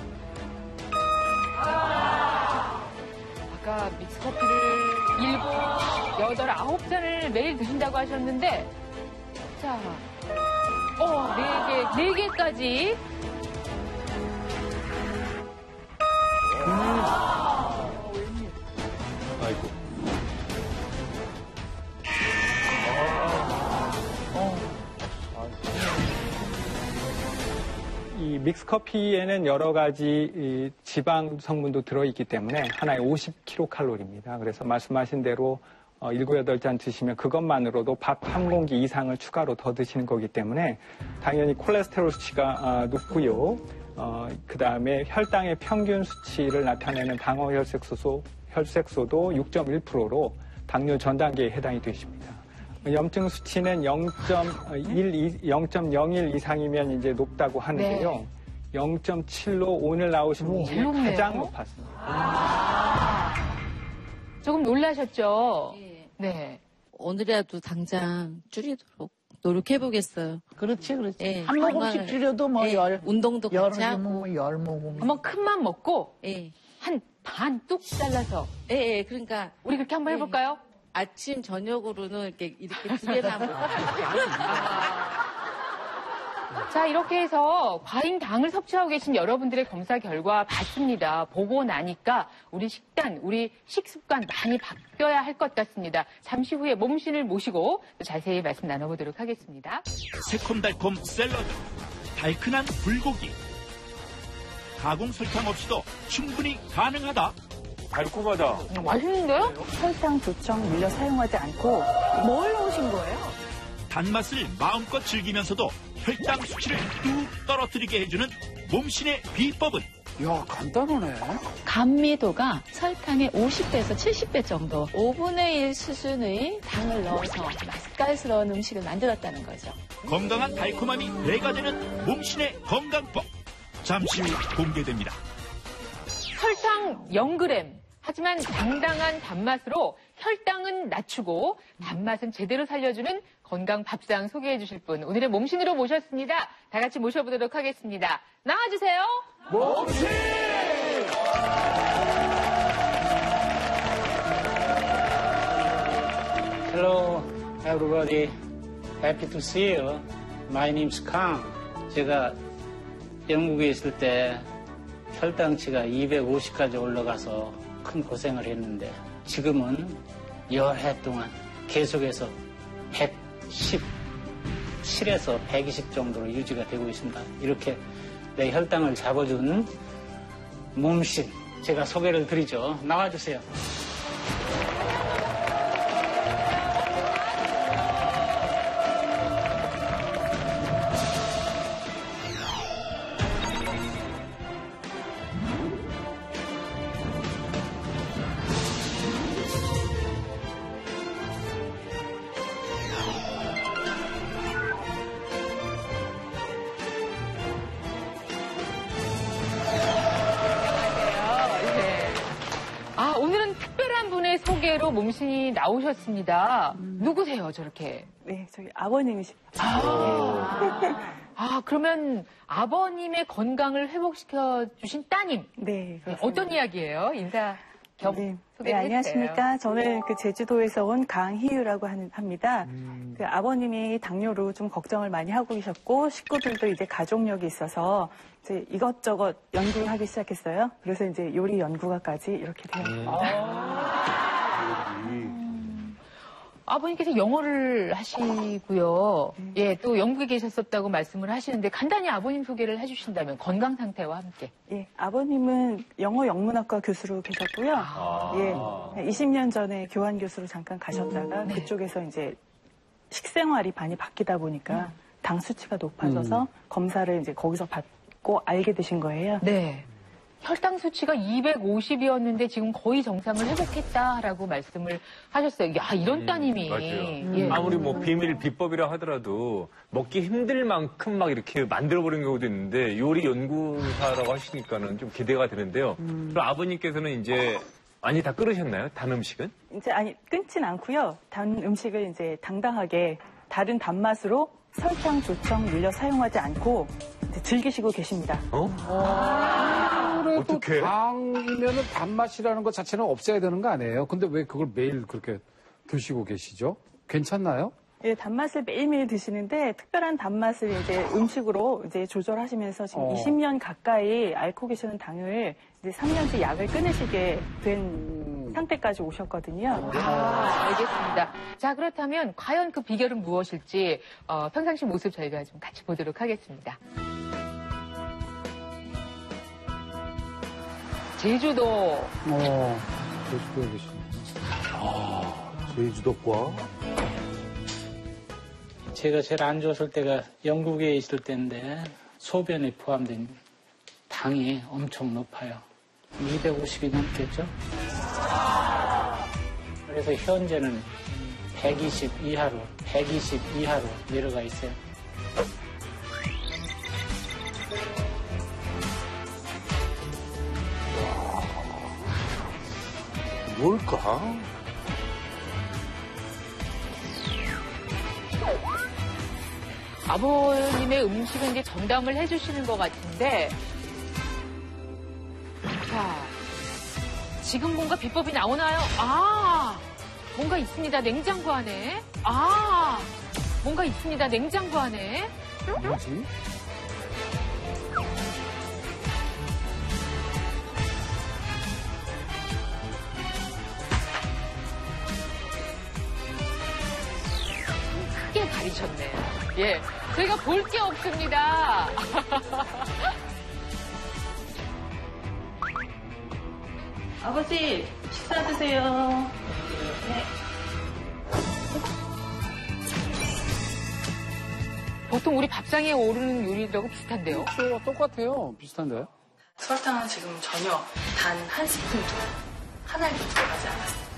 아까 믹스커피를 일곱, 여덟, 아홉 잔을 매일 드신다고 하셨는데, 자, 어, 네 개, 네 개까지. 아이고. 이 믹스커피에는 여러 가지 이 지방 성분도 들어있기 때문에 하나에 50kcal입니다. 그래서 말씀하신 대로 어, 7, 8잔 드시면 그것만으로도 밥 한 공기 이상을 추가로 더 드시는 거기 때문에 당연히 콜레스테롤 수치가 아, 높고요. 그 다음에 혈당의 평균 수치를 나타내는 당어 혈색소도, 혈색소도 6.1%로 당뇨 전 단계에 해당이 되십니다. 염증 수치는 0.1, 0.01 이상이면 이제 높다고 하는데요. 0.7로 오늘 나오신 분 중에 높네요. 가장 높았습니다. 조금 놀라셨죠? 네. 오늘이라도 당장 줄이도록 노력해보겠어요. 그렇지, 그렇지. 예, 한 모금씩 줄여도 뭐 예, 열, 운동도 열 같이 하고. 모금, 열 모금. 한번 큰맘 먹고 예. 한반 뚝 잘라서 예, 예, 그러니까. 우리 그렇게 한번 해볼까요? 아침, 저녁으로는 이렇게, 이렇게 두 개나 먹고. 자, 이렇게 해서 과잉 당을 섭취하고 계신 여러분들의 검사 결과 봤습니다. 보고 나니까 우리 식단, 우리 식습관 많이 바뀌어야 할 것 같습니다. 잠시 후에 몸신을 모시고 또 자세히 말씀 나눠보도록 하겠습니다. 새콤달콤 샐러드, 달큰한 불고기. 가공 설탕 없이도 충분히 가능하다. 달콤하다. 맛있는데요? 설탕 두청 물려 사용하지 않고 뭘 넣으신 거예요? 단맛을 마음껏 즐기면서도 혈당 수치를 뚝 떨어뜨리게 해주는 몸신의 비법은 야, 간단하네. 감미도가 설탕의 50배에서 70배 정도, 5분의 1 수준의 당을 넣어서 맛깔스러운 음식을 만들었다는 거죠. 건강한 달콤함이 배가 되는 몸신의 건강법. 잠시 후 공개됩니다. 설탕 0g. 하지만 당당한 단맛으로 혈당은 낮추고 단맛은 제대로 살려주는 건강 밥상 소개해 주실 분 오늘의 몸신으로 모셨습니다. 다 같이 모셔보도록 하겠습니다. 나와주세요. 몸신! Hello, everybody. See you. My. 제가 영국에 있을 때 혈당치가 250까지 올라가서 큰 고생을 했는데 지금은 열 해 동안 계속해서 117에서 120 정도로 유지가 되고 있습니다. 이렇게 내 혈당을 잡아주는 몸신 제가 소개를 드리죠. 나와주세요. 몸신이 나오셨습니다. 누구세요, 저렇게? 네, 저희 아버님이십니다. 아, 아, 그러면 아버님의 건강을 회복시켜 주신 따님. 네, 네, 어떤 이야기예요? 인사. 겸 네, 네, 안녕하십니까. 저는 그 제주도에서 온 강희유라고 하는, 합니다. 그 아버님이 당뇨로 좀 걱정을 많이 하고 계셨고, 식구들도 이제 가족력이 있어서 이제 이것저것 연구를 하기 시작했어요. 그래서 이제 요리 연구가까지 이렇게 되었습니다. 아버님께서 영어를 하시고요. 예, 또 영국에 계셨었다고 말씀을 하시는데 간단히 아버님 소개를 해주신다면 건강 상태와 함께. 예, 아버님은 영어 영문학과 교수로 계셨고요. 예, 20년 전에 교환 교수로 잠깐 가셨다가 그쪽에서 이제 식생활이 많이 바뀌다 보니까 당 수치가 높아져서 검사를 이제 거기서 받고 알게 되신 거예요. 네. 혈당 수치가 250이었는데 지금 거의 정상을 회복했다라고 말씀을 하셨어요. 야, 이런 따님이. 맞아요. 예. 아무리 뭐 비밀 비법이라 하더라도 먹기 힘들 만큼 막 이렇게 만들어버리는 경우도 있는데 요리 연구사라고 하시니까는 좀 기대가 되는데요. 그럼 아버님께서는 이제 많이 다 끓으셨나요? 단 음식은? 이제 아니 끊진 않고요. 단 음식을 이제 당당하게 다른 단맛으로 설탕, 조청 물려 사용하지 않고 이제 즐기시고 계십니다. 어? 그래도 당이면은 단맛이라는 것 자체는 없애야 되는 거 아니에요? 근데 왜 그걸 매일 그렇게 드시고 계시죠? 괜찮나요? 예, 단맛을 매일매일 드시는데 특별한 단맛을 이제 음식으로 이제 조절하시면서 지금 어. 20년 가까이 앓고 계시는 당을 이제 3년째 약을 끊으시게 된 상태까지 오셨거든요. 아, 알겠습니다. 자, 그렇다면 과연 그 비결은 무엇일지 어, 평상시 모습 저희가 좀 같이 보도록 하겠습니다. 제주도 어, 제주도에 계시네. 아, 제주도과. 제가 제일 안 좋았을 때가 영국에 있을 때인데 소변에 포함된 당이 엄청 높아요. 250이 넘겠죠? 그래서 현재는 120 이하로, 120 이하로 내려가 있어요. 뭘까? 아버님의 음식은 이제 전담을 해주시는 것 같은데, 자, 지금 뭔가 비법이 나오나요? 아, 뭔가 있습니다. 냉장고 안에. 아, 뭔가 있습니다. 냉장고 안에. 뭐지? 크게 가리셨네요. 예, 저희가 볼 게 없습니다. 아버지 식사 드세요. 보통 우리 밥상에 오르는 요리들하고 비슷한데요? 똑같아요. 비슷한데? 설탕은 지금 전혀 단 한 스푼도 하나도 들어가지 않았어요.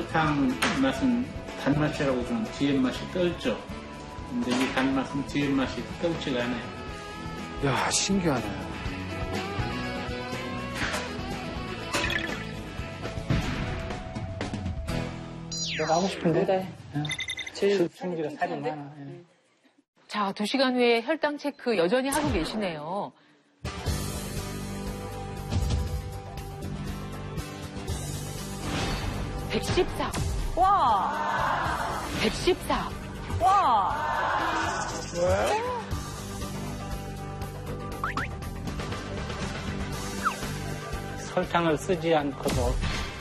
설탕 맛은 단맛이라고 좀 뒤에 맛이 떨죠. 근데 이 단맛은 뒤에 맛이 떨지가 않아요. 야, 신기하네. 내가 하고 싶은데. 네. 제일 승기가 살이 많아. 예. 자, 두 시간 후에 혈당 체크 여전히 하고 계시네요. (114) 와! (114) 와! 설탕을 쓰지 않고도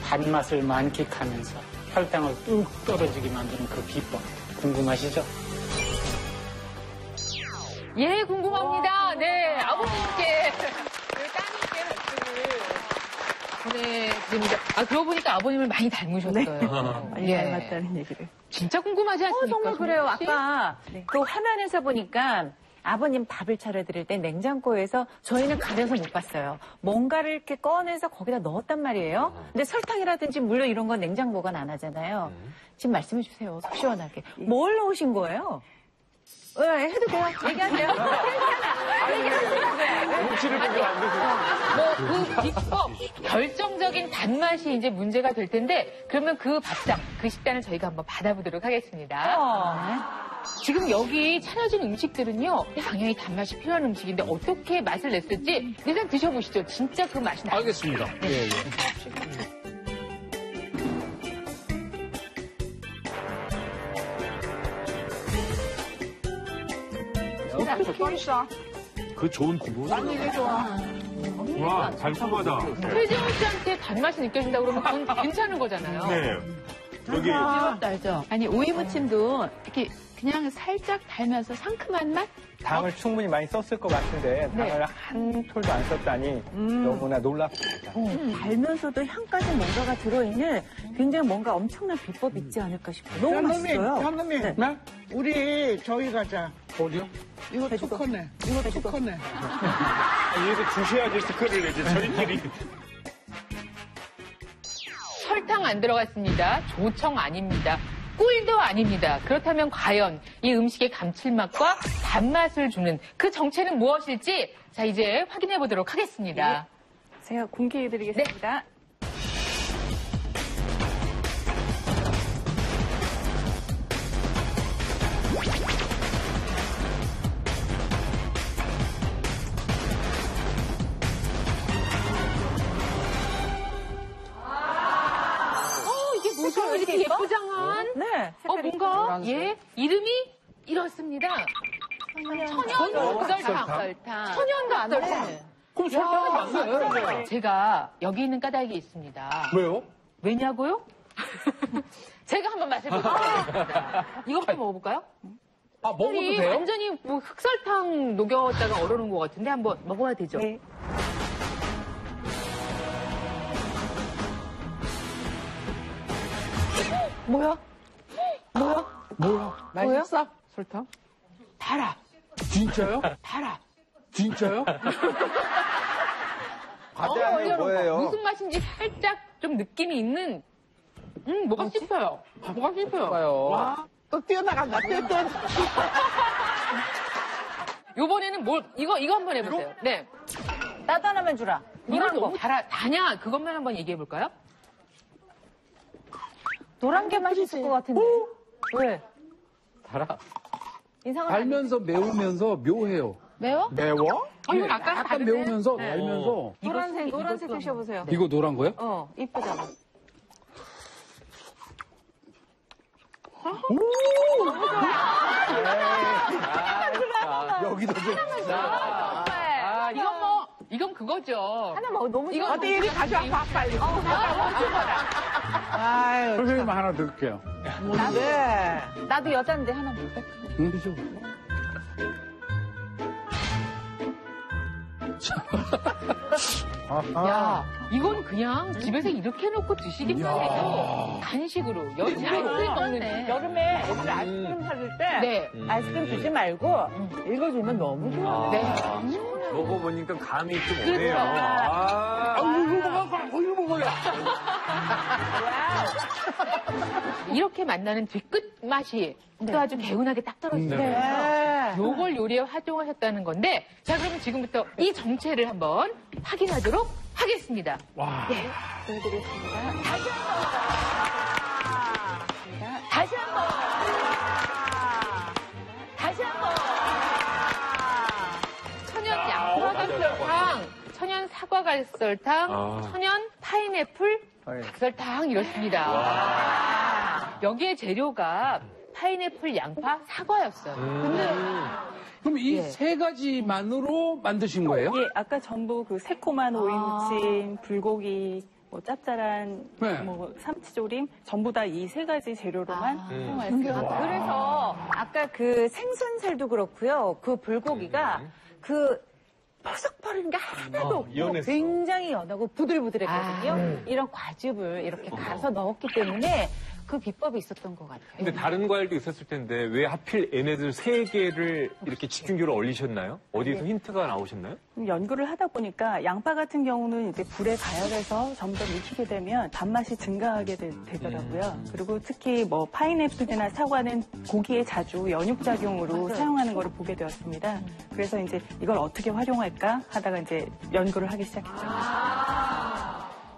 단맛을 만끽하면서 혈당을 뚝 떨어지게 만드는 그 비법 궁금하시죠? 예, 궁금합니다. 네, 아버님께, 보내드립니다. 아, 그러고 보니까 아버님을 많이 닮으셨어요. 많이 예. 닮았다는 얘기를. 진짜 궁금하지 어, 않습니까? 정말 그래요. 정말 혹시? 아까 그 화면에서 보니까 아버님 밥을 차려드릴 때 냉장고에서 저희는 가려서 못 봤어요. 뭔가를 이렇게 꺼내서 거기다 넣었단 말이에요. 근데 설탕이라든지 물론 이런 건 냉장 보관 안 하잖아요. 지금 말씀해 주세요. 속 시원하게. 뭘 넣으신 거예요? 네, 해도 돼요. 얘기하세요. 눈치를 보게 만드세요. 뭐그 비법 결정적인 단맛이 이제 문제가 될 텐데 그러면 그 밥상 그 식단을 저희가 한번 받아보도록 하겠습니다. 지금 여기 차려진 음식들은요 당연히 단맛이 필요한 음식인데 어떻게 맛을 냈을지 일단 드셔보시죠. 진짜 그 맛이 나. 알겠습니다. 예, 예. 그 좋은 구분. 이게 좋아. 와, 달콤하다. 최지원 씨한테 단맛이 느껴진다 그러면 그건 괜찮은 거잖아요. 네. 여기 이것도 알죠? 아니, 오이 무침도 이렇게 그냥 살짝 달면서 상큼한 맛? 당을 충분히 많이 썼을 것 같은데 당을 한 톨도 안 썼다니 너무나 놀랍습니다. 어, 달면서도 향까지 뭔가가 들어있는 굉장히 뭔가 엄청난 비법이 있지 않을까 싶어요. 너무 현금이, 맛있어요. 현금이. 네. 우리 저기 가자. 어디요? 이거 특허네. 이거 특허네. 얘도 주셔야지 특허를 내지, 저희끼리. 설탕 안 들어갔습니다. 조청 아닙니다. 꿀도 아닙니다. 그렇다면 과연 이 음식의 감칠맛과 단맛을 주는 그 정체는 무엇일지 자 이제 확인해 보도록 하겠습니다. 제가 공개해 드리겠습니다. 어 뭔가 예 이름이 이렇습니다. 천연. 설탕. 천연 독설탕. 그럼 설탕은 맞나요? 제가 여기 있는 까닭이 있습니다. 왜요? 왜냐고요? 제가 한번 맛을 보겠습니다. 이것부터 먹어볼까요? 아, 먹어도 이 돼요? 완전히 뭐 흑설탕 녹였다가 얼어놓은 것 같은데 한번 먹어야 되죠? 네. 뭐야? 뭐야? 뭐야? 맛있어? 설탕? 달아. 진짜요? 달아. 진짜요? 과대하는 게 뭐예요? 무슨 맛인지 살짝 좀 느낌이 있는 음 뭐가 씹혀요. 뭐가 씹혀요. 봐요. 또 뛰어나간다. 뛰어, 뛰어. 요번에는 뭘 이거 이거 한번 해보세요. 네. 하나만 주라. 이건 너무 달아 다냐 그것만 한번 얘기해 볼까요? 노란 게 맛있을 것 같은데. 왜? 달아. 달면서 매우면서 묘해요. 매워? 매워? 어, 이건 아까 약간 다르네. 매우면서 네. 달면서 노란색, 노란색 드셔보세요. 이거 노란 거요? 어, 이쁘잖아. 여기도 좀. 아, 이건 뭐 이건 그거죠. 하나 먹어, 너무 이건 어디 이리 가져와, 빨리. 아유, 선생님 하나 드릴게요. 뭔데? 나도 여잔데 하나 먹을까? 응, 드셔. 야, 이건 그냥 집에서 이렇게 해놓고 드시기만 해도 간식으로 여름 아이스크림 먹는 여름에 애들 아이스크림 사줄 때 네. 아이스크림 주지 말고 읽어주면 너무 좋아. 네. 먹어보니까 감이 좀 그렇죠. 오네요. 아, 아, 이거 먹어, 이거 먹어요. 이렇게 만나는 뒤끝 맛이 또 아주 개운하게 딱 떨어지네요. 네. 요걸 요리에 활용하셨다는 건데, 자, 그러면 지금부터 이 정체를 한번 확인하도록 하겠습니다. 와. 보여드리겠습니다. 다시 한 번. 다시 한 번. 천연 양파갈설탕, 천연 사과갈설탕, 아. 천연 파인애플 각설탕 이렇습니다. 여기에 재료가 파인애플, 양파, 사과였어요. 근데 그럼 이 예. 세 가지만으로 만드신 거예요? 예, 아까 전부 그 새콤한 오이 무침, 불고기, 뭐 짭짤한 네. 뭐 삼치조림 전부 다 이 세 가지 재료로만 사용했어요. 그래서 아까 그 생선살도 그렇고요. 그 불고기가 그 퍼석거리는 게 하나도 어, 없고 연했어. 굉장히 연하고 부들부들했거든요. 아. 이런 과즙을 이렇게 가서 넣었기 때문에 그 비법이 있었던 것 같아요. 근데 다른 과일도 있었을 텐데 왜 하필 얘네들 세 개를 이렇게 집중적으로 얼리셨나요? 어디서 힌트가 나오셨나요? 연구를 하다 보니까 양파 같은 경우는 이제 불에 가열해서 점점 익히게 되면 단맛이 증가하게 되, 더라고요 그리고 특히 뭐 파인애플이나 사과는 고기에 자주 연육작용으로 사용하는 것을 보게 되었습니다. 그래서 이제 이걸 어떻게 활용할까 하다가 이제 연구를 하기 시작했죠.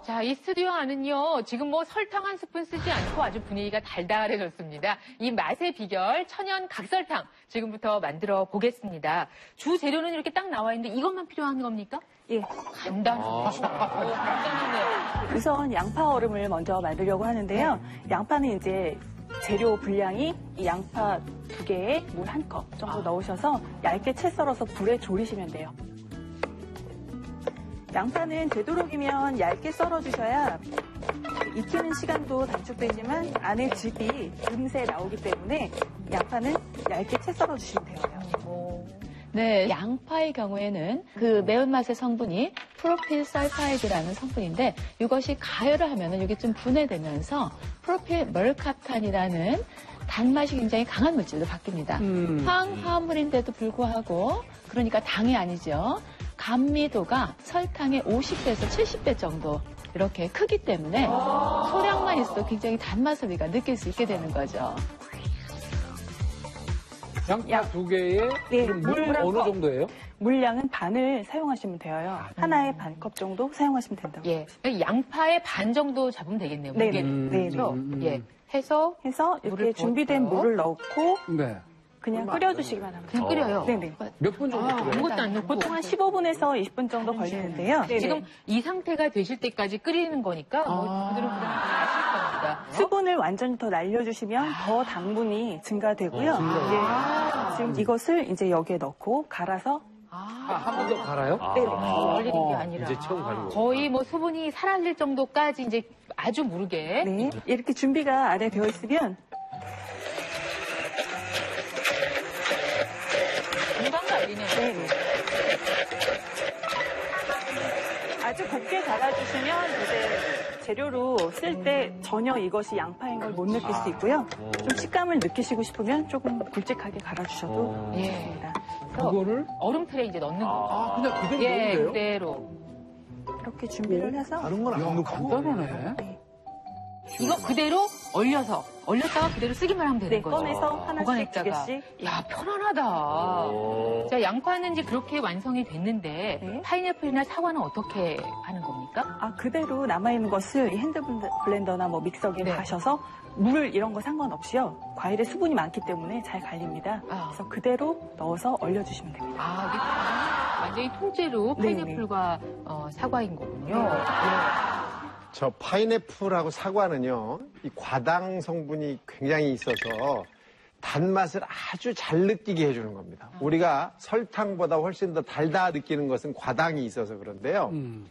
자, 이 스튜디오 안은요, 지금 뭐 설탕 한 스푼 쓰지 않고 아주 분위기가 달달해졌습니다. 이 맛의 비결, 천연 각설탕, 지금부터 만들어 보겠습니다. 주 재료는 이렇게 딱 나와 있는데 이것만 필요한 겁니까? 예. 간단하네요. 간단하네요. 우선 양파 얼음을 먼저 만들려고 하는데요. 양파는 이제 재료 분량이 이 양파 두 개에 물 한 컵 정도 넣으셔서 얇게 채 썰어서 불에 졸이시면 돼요. 양파는 되도록이면 얇게 썰어주셔야 익히는 시간도 단축되지만 안에 즙이 금세 나오기 때문에 양파는 얇게 채 썰어주시면 돼요. 네, 양파의 경우에는 그 매운맛의 성분이 프로필 설파이드라는 성분인데 이것이 가열을 하면 은 이게 좀 분해되면서 프로필 멀카탄이라는 단맛이 굉장히 강한 물질로 바뀝니다. 음. 황화물인데도 불구하고 그러니까 당이 아니죠. 감미도가 설탕의 50배에서 70배 정도 이렇게 크기 때문에 소량만 있어도 굉장히 단맛을 우리가 느낄 수 있게 되는 거죠. 양파 두 개에 네, 지금 물 물한 어느 컵. 정도예요? 물량은 반을 사용하시면 돼요. 하나에 반 컵 정도 사용하시면 된다고. 예. 양파의 반 정도 잡으면 되겠네요. 네, 무게. 네, 네? 네. 예. 해서 해서 이렇게 준비된. 물을 넣고 네. 그냥 끓여주시기만 하면 그냥 끓여요? 네네. 몇 분 정도 아, 끓여요? 아무것도 안 넣고. 보통 한 15분에서 20분 정도 걸리는데요. 네네. 지금 이 상태가 되실 때까지 끓이는 거니까 뭐 그들은 그냥 아실 겁니다. 수분을 완전히 더 날려주시면 더 당분이 증가되고요. 어. 예. 지금 이것을 이제 여기에 넣고 갈아서 한번 더 갈아요? 네. 얼리는 게 아니라 이제 처음 가는 거. 거의 뭐 수분이 사라질 정도까지 이제 아주 무르게 네. 이렇게 준비가 안에 되어 있으면 네. 아주 곱게 갈아주시면 이제 재료로 쓸 때 전혀 이것이 양파인 걸 못 느낄 수 있고요. 좀 식감을 느끼시고 싶으면 조금 굵직하게 갈아주셔도 예. 좋습니다. 그거를 얼음 틀에 이제 넣는 거죠. 아, 그냥 그대로 예, 넣으면 돼요? 그대로. 이렇게 준비를 해서 다른 건안 야, 넣고. 간단하네. 이거 그대로 얼려서 얼렸다가 그대로 쓰기만 하면 되는 네, 거죠. 꺼내서 하나씩 두. 개씩. 야 편안하다. 자 양파는 이제 그렇게 완성이 됐는데 네. 파인애플이나 사과는 어떻게 하는 겁니까? 아, 그대로 남아 있는 것을 이 핸드 블렌더나 뭐 믹서기에 네. 가셔서 물 이런 거 상관없이요. 과일에 수분이 많기 때문에 잘 갈립니다. 아. 그래서 그대로 넣어서 얼려주시면 됩니다. 아 이게 완전히 통째로 네, 파인애플과 어, 사과인 거군요. 저 파인애플하고 사과는요, 이 과당 성분이 굉장히 있어서 단맛을 아주 잘 느끼게 해주는 겁니다. 우리가 설탕보다 훨씬 더 달다 느끼는 것은 과당이 있어서 그런데요. 음.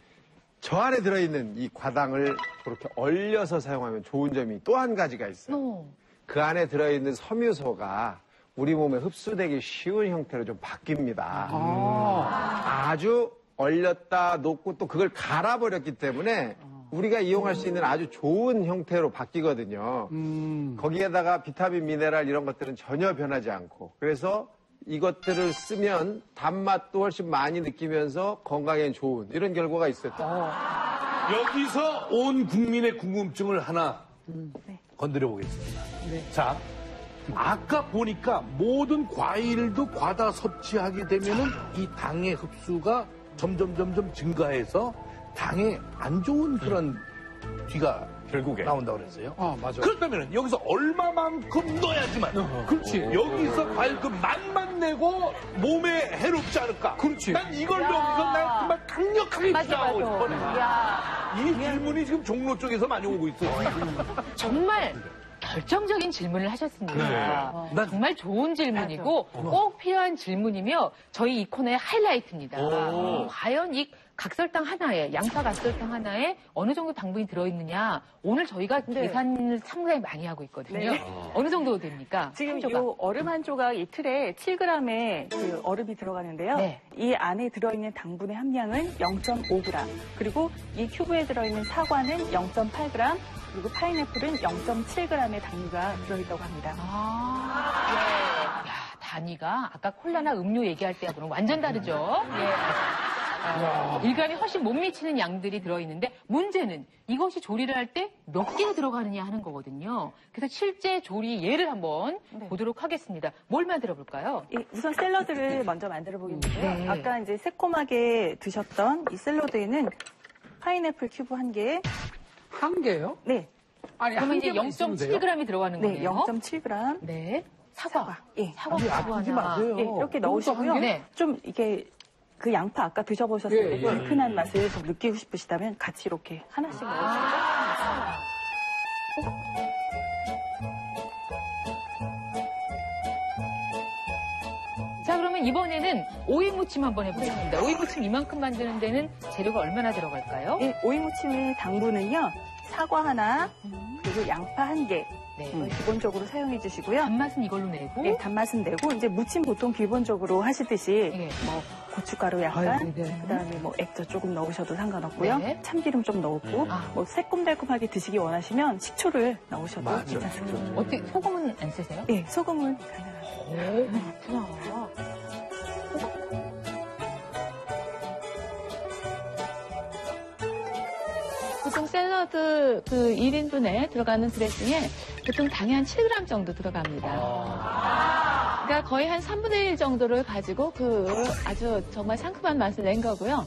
저 안에 들어있는 이 과당을 그렇게 얼려서 사용하면 좋은 점이 또 한 가지가 있어요. 어. 그 안에 들어있는 섬유소가 우리 몸에 흡수되기 쉬운 형태로 좀 바뀝니다. 아. 아주 얼렸다 놓고 또 그걸 갈아버렸기 때문에 우리가 이용할 수 있는 아주 좋은 형태로 바뀌거든요. 음. 거기에다가 비타민, 미네랄 이런 것들은 전혀 변하지 않고 그래서 이것들을 쓰면 단맛도 훨씬 많이 느끼면서 건강에 좋은 이런 결과가 있어요. 여기서 온 국민의 궁금증을 하나 네. 건드려 보겠습니다. 자, 아까 보니까 모든 과일도 과다 섭취하게 되면은 이 당의 흡수가 점점 점점 증가해서 당에 안 좋은 그런 뒤가 결국에. 나온다고 그랬어요. 아, 맞아. 그렇다면 여기서 얼마만큼 넣어야지만 그렇지. 여기서 과일 그 맛만 내고 몸에 해롭지 않을까? 그렇지. 난 이걸 여기서 난 정말 강력하게 주장하고 싶어. 내가. 이 질문이 지금 종로 쪽에서 많이 오고 있어. 정말 결정적인 질문을 하셨습니다. 네. 난- 정말 좋은 질문이고 꼭 필요한 질문이며 저희 이 코너의 하이라이트입니다. 오. 과연 이 각설탕 하나에 양파 각설탕 하나에 어느 정도 당분이 들어있느냐 오늘 저희가 계산을 상당히 많이 하고 있거든요. 네. 어느 정도 됩니까? 지금. 요 얼음 한 조각 이 틀에 7g의 그 얼음이 들어가는데요. 네. 이 안에 들어있는 당분의 함량은 0.5g. 그리고 이 큐브에 들어있는 사과는 0.8g. 그리고 파인애플은 0.7g의 당류가 들어있다고 합니다. 아, 야, 단위가 아까 콜라나 음료 얘기할 때하고는 완전 다르죠. 예. 어, 일감이 훨씬 못 미치는 양들이 들어있는데 문제는 이것이 조리를 할 때 몇 개가 들어가느냐 하는 거거든요. 그래서 실제 조리 예를 한번 보도록 하겠습니다. 뭘 만들어 볼까요? 이 우선 샐러드를 먼저 만들어 보겠는데요. 네. 아까 이제 새콤하게 드셨던 이 샐러드에는 파인애플 큐브 한 개. 한 개요? 네. 아니, 그러면 한 이제 개만 있으면 돼요? 0.7g이 들어가는 네, 거네요. 0.7g. 네. 사과. 예. 사과 아니, 사과 아끼지 하나. 마세요. 예, 이렇게 넣으시고요. 네. 좀 이게 그 양파 아까 드셔보셨을 예, 때 예. 얼큰한 맛을 좀 느끼고 싶으시다면 같이 이렇게 하나씩 넣으시고. 자, 그러면 이번에는 오이 무침 한번 해보겠습니다. 오이 무침 이만큼 만드는 데는 재료가 얼마나 들어갈까요? 예, 오이 무침의 당분은요. 사과 하나, 그리고 양파 한 개. 네. 음, 기본적으로 사용해 주시고요. 단맛은 이걸로 내고. 예, 단맛은 내고 이제 무침 보통 기본적으로 하시듯이 예. 뭐 고춧가루 약간, 아이고, 네. 그다음에 뭐 액젓 조금 넣으셔도 상관없고요. 네. 참기름 좀 넣고 아. 뭐 새콤달콤하게 드시기 원하시면 식초를 넣으셔도 맞아요. 괜찮습니다. 어떻게 소금은 안 쓰세요? 예, 소금은 가능합니다. 그렇구나. 보통 샐러드 그 1인분에 들어가는 드레싱에 보통 당이 한 7g 정도 들어갑니다. 그러니까 거의 한 3분의 1 정도를 가지고 그 아주 정말 상큼한 맛을 낸 거고요.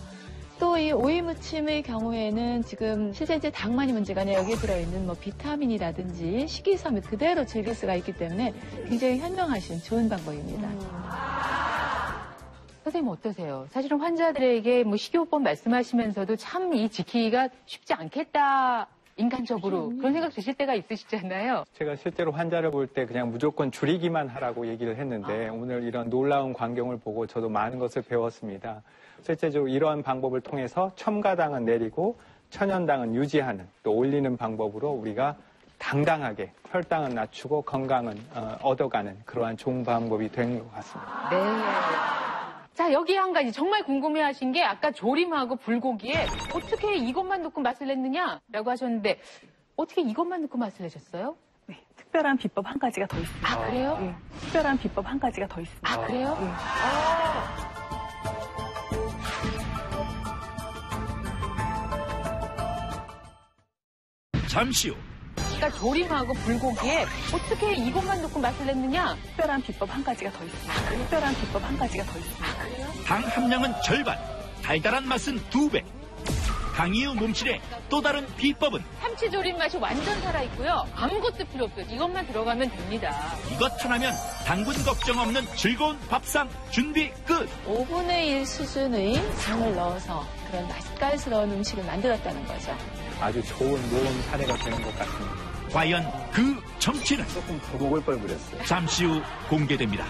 또 이 오이 무침의 경우에는 지금 실제 이제 당만이 문제가 아니라 여기에 들어있는 뭐 비타민이라든지 식이섬유 그대로 즐길 수가 있기 때문에 굉장히 현명하신 좋은 방법입니다. 선생님 어떠세요? 사실은 환자들에게 뭐 식이요법 말씀하시면서도 참 이 지키기가 쉽지 않겠다. 인간적으로 그런 생각 드실 때가 있으시잖아요. 제가 실제로 환자를 볼 때 그냥 무조건 줄이기만 하라고 얘기를 했는데 오늘 이런 놀라운 광경을 보고 저도 많은 것을 배웠습니다. 실제적으로 이러한 방법을 통해서 첨가당은 내리고 천연당은 유지하는 또 올리는 방법으로 우리가 당당하게 혈당은 낮추고 건강은 어, 얻어가는 그러한 좋은 방법이 된 것 같습니다. 네. 자, 여기 한 가지 정말 궁금해 하신 게 아까 조림하고 불고기에 어떻게 이것만 넣고 맛을 냈느냐라고 하셨는데 어떻게 이것만 넣고 맛을 내셨어요? 네, 특별한 비법 한 가지가 더 있습니다. 아, 그래요? 예, 특별한 비법 한 가지가 더 있습니다. 아, 그래요? 예. 잠시 후 그러니까 조림하고 불고기에 어떻게 이것만 넣고 맛을 냈느냐? 특별한 비법 한 가지가 더 있습니다. 특별한 비법 한 가지가 더 있습니다. 당 함량은 절반, 달달한 맛은 두 배. 강이유 몸실의 또 다른 비법은 참치 조림 맛이 완전 살아있고요. 아무것도 필요 없어요. 이것만 들어가면 됩니다. 이것 하나면 당분 걱정 없는 즐거운 밥상 준비 끝. 5분의 1 수준의 당을 넣어서 그런 맛깔스러운 음식을 만들었다는 거죠. 아주 좋은 모험 사례가 되는 것 같습니다. 과연 그 정체는 조금 목을 뻘그렸어요. 잠시 후 공개됩니다.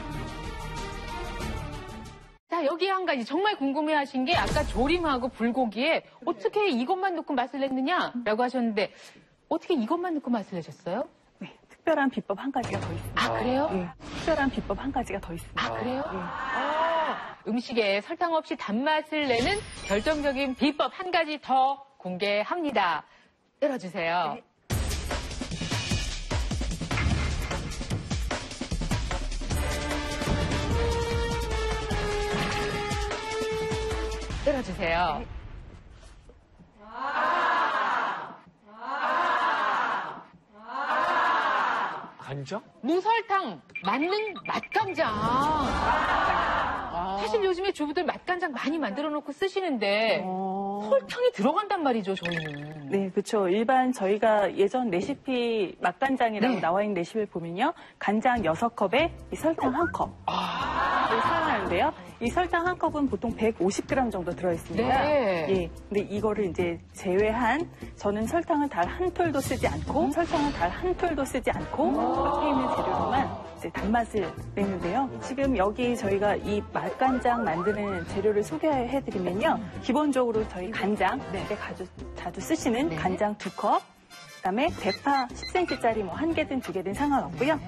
자, 여기 한 가지 정말 궁금해 하신 게 아까 조림하고 불고기에 어떻게 이것만 넣고 맛을 냈느냐라고 하셨는데 어떻게 이것만 넣고 맛을 내셨어요? 네, 특별한 비법 한 가지가 더 있습니다. 아, 그래요? 예, 특별한 비법 한 가지가 더 있습니다. 아, 그래요? 예. 아, 음식에 설탕 없이 단맛을 내는 결정적인 비법 한 가지 더 공개합니다. 열어주세요. 열어주세요. 간장? 무설탕 맞는 맛간장. 사실 요즘에 주부들 맛간장 많이 만들어 놓고 쓰시는데 설탕이 들어간단 말이죠, 저희는. 네, 그렇죠. 일반 저희가 예전 레시피 맛간장이라고 네. 나와 있는 레시피를 보면요. 간장 6컵에 이 설탕 1컵. 를 사용하는데요. 이 설탕 한 컵은 보통 150g 정도 들어있습니다. 네. 예. 근데 이거를 이제 제외한 저는 설탕을 달 한 톨도 쓰지 않고 설탕을 달 한 톨도 쓰지 않고 앞에 있는 재료로만 이제 단맛을 내는데요. 지금 여기 저희가 이 맛간장 만드는 재료를 소개해드리면요. 기본적으로 저희 간장, 이제 자주, 자주 쓰시는 간장 두 컵, 그다음에 대파 10cm짜리 뭐 한 개든 두 개든 상관없고요.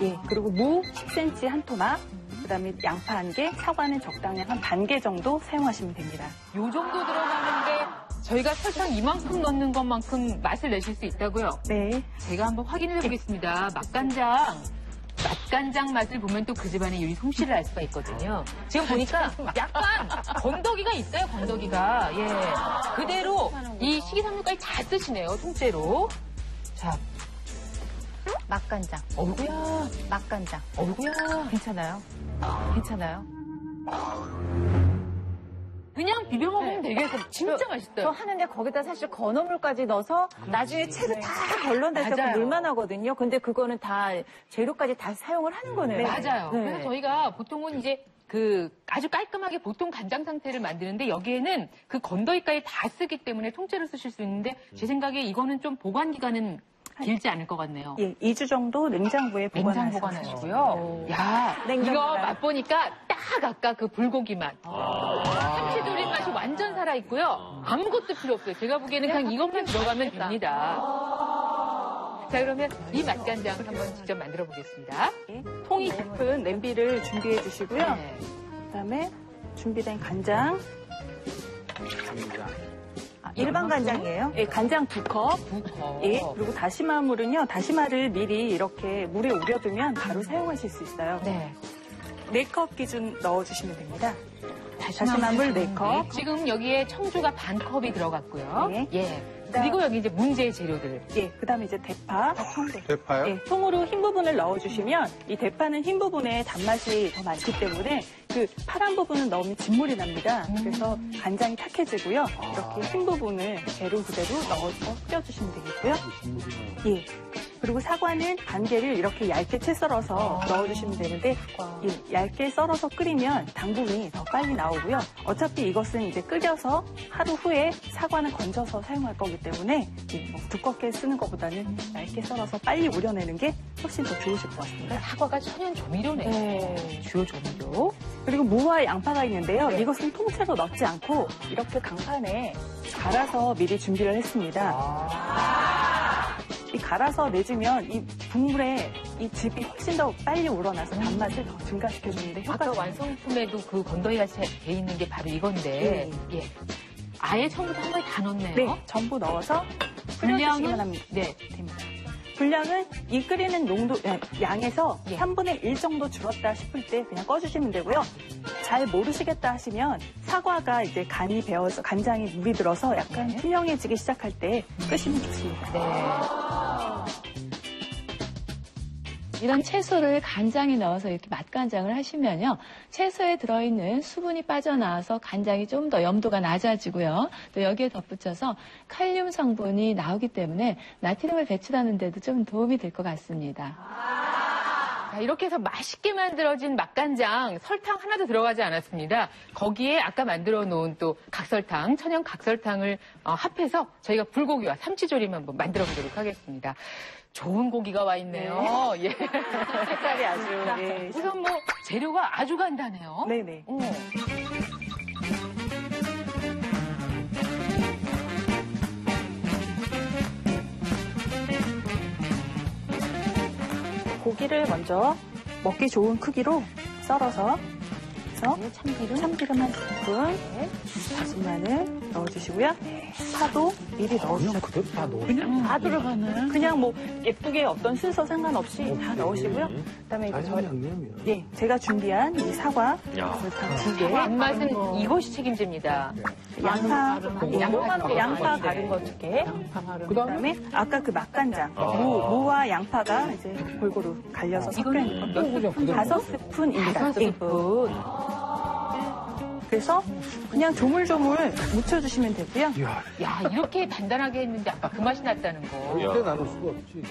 예, 그리고 무 10cm 한 토막, 그다음에 양파 한 개, 사과는 적당히 한 반 개 정도 사용하시면 됩니다. 요 정도 들어가는데 저희가 설탕 이만큼 넣는 것만큼 맛을 내실 수 있다고요? 네. 제가 한번 확인해 보겠습니다. 맛간장. 맛간장 맛을 보면 또 그 집안의 요리 솜씨를 알 수가 있거든요. 지금 보니까 약간 건더기가 있어요, 건더기가. 예. 그대로 이 식이섬유까지 다 쓰시네요, 통째로. 자, 맛간장. 어구야. 맛간장. 어구야. 괜찮아요? 괜찮아요? 그냥 비벼 먹으면 되겠어. 진짜 저- 맛있어요. 저 하는데 거기다 사실 건어물까지 넣어서 나중에 채를 다 걸러내서 맞아요. 물만 하거든요. 근데 그거는 다 재료까지 다 사용을 하는 거네요. 맞아요. 네. 그래서 저희가 보통은 이제 그 아주 깔끔하게 보통 간장 상태를 만드는데 여기에는 그 건더기까지 다 쓰기 때문에 통째로 쓰실 수 있는데 제 생각에 이거는 좀 보관 기간은 길지 않을 것 같네요. 예, 2주 정도 냉장고에 냉장 보관하시고요. 야, 냉장 이거. 맛보니까 딱 아까 그 불고기 맛. 참치 조림 맛이 완전 살아있고요. 아무것도 필요 없어요. 제가 보기에는 그냥 이것만 들어가면 됩니다. 자, 그러면 이 맛간장 한번 직접 만들어 보겠습니다. 통이 깊은 냄비를 준비해 주시고요. 네. 그다음에 준비된 간장. 일반 간장이에요? 예, 간장 두 컵. 두 컵. 예, 그리고 다시마물은요, 다시마를 미리 이렇게 물에 우려두면 바로 사용하실 수 있어요. 네. 네컵 기준 넣어주시면 됩니다. 다시마물 다시마물 네 컵. 지금 여기에 청주가 반 컵이 들어갔고요. 네. 예. 그리고 여기 이제 문제의 재료들. 예, 그 다음에 이제 대파, 청대. 대파요? 예, 통으로 흰 부분을 넣어주시면 이 대파는 흰 부분에 단맛이 더 많기 때문에 그 파란 부분은 넣으면 진물이 납니다. 그래서 간장이 탁해지고요. 이렇게 흰 부분을 재료 그대로 넣어서 끓여주시면 되겠고요. 예. 그리고 사과는 반 개를 이렇게 얇게 채 썰어서 넣어주시면 되는데 예, 얇게 썰어서 끓이면 당분이 더 빨리 나오고요. 어차피 이것은 이제 끓여서 하루 후에 사과는 건져서 사용할 거기 때문에 예, 뭐 두껍게 쓰는 것보다는 얇게 썰어서 빨리 우려내는 게 훨씬 더 좋으실 것 같습니다. 사과가 천연 조미료네. 주요 조미료. 그리고 무와 양파가 있는데요. 이것은 통째로 넣지 않고 이렇게 강판에 갈아서 미리 준비를 했습니다. 이 갈아서 내주면 이 국물에 이 즙이 훨씬 더 빨리 우러나서 단맛을 더 증가시켜주는데 아까 효과가 완성품에도 그 건더기가 돼 있는 게 바로 이건데. 예. 아예 처음부터 한 번에 다 넣네요. 네, 전부 넣어서 합니다. 네. 됩니다. 분량은 이 끓이는 농도 야, 양에서 예. 3분의 1 정도 줄었다 싶을 때 그냥 꺼주시면 되고요. 잘 모르시겠다 하시면 사과가 이제 간이 배어서 간장이 물이 들어서 약간 네. 투명해지기 시작할 때 끄시면 좋습니다. 이런 채소를 간장에 넣어서 이렇게 맛간장을 하시면요. 채소에 들어있는 수분이 빠져나와서 간장이 좀 더 염도가 낮아지고요. 또 여기에 덧붙여서 칼륨 성분이 나오기 때문에 나트륨을 배출하는 데도 좀 도움이 될 것 같습니다. 자, 이렇게 해서 맛있게 만들어진 맛간장, 설탕 하나도 들어가지 않았습니다. 거기에 아까 만들어 놓은 또 각설탕, 천연 각설탕을 어, 합해서 저희가 불고기와 삼치조림 한번 만들어 보도록 하겠습니다. 좋은 고기가 와 있네요. 예. 색깔이 아주 예, 우선 뭐 재료가 아주 간단해요. 네네. 어. 고기를 먼저 먹기 좋은 크기로 썰어서 그래서 참기름, 참기름 한 스푼, 다진 마늘 넣어주시고요. 파도 미리 넣어주세요. 그대로 다 넣어. 그냥 다 들어가나요? 그냥 뭐 예쁘게 어떤 순서 상관없이 다 넣으시고요. 그다음에 이제 저, 예, 제가 준비한 이 사과 야. 설탕 두 개, 맛은 이것이 책임집니다. 양파, 예, 양파 양파 가른 가른 거 두 개. 그다음에 아까 그 맛간장, 아. 무, 무와 양파가 이제 골고루 갈려서 섞여 있는 것도 다섯 스푼입니다. 다섯 예. 스푼. 그래서 그냥 조물조물 묻혀주시면 되고요. 야, 이렇게 단단하게 했는데 아까 그 맛이 났다는 거. 절대 나눌 수가 없지. 이거.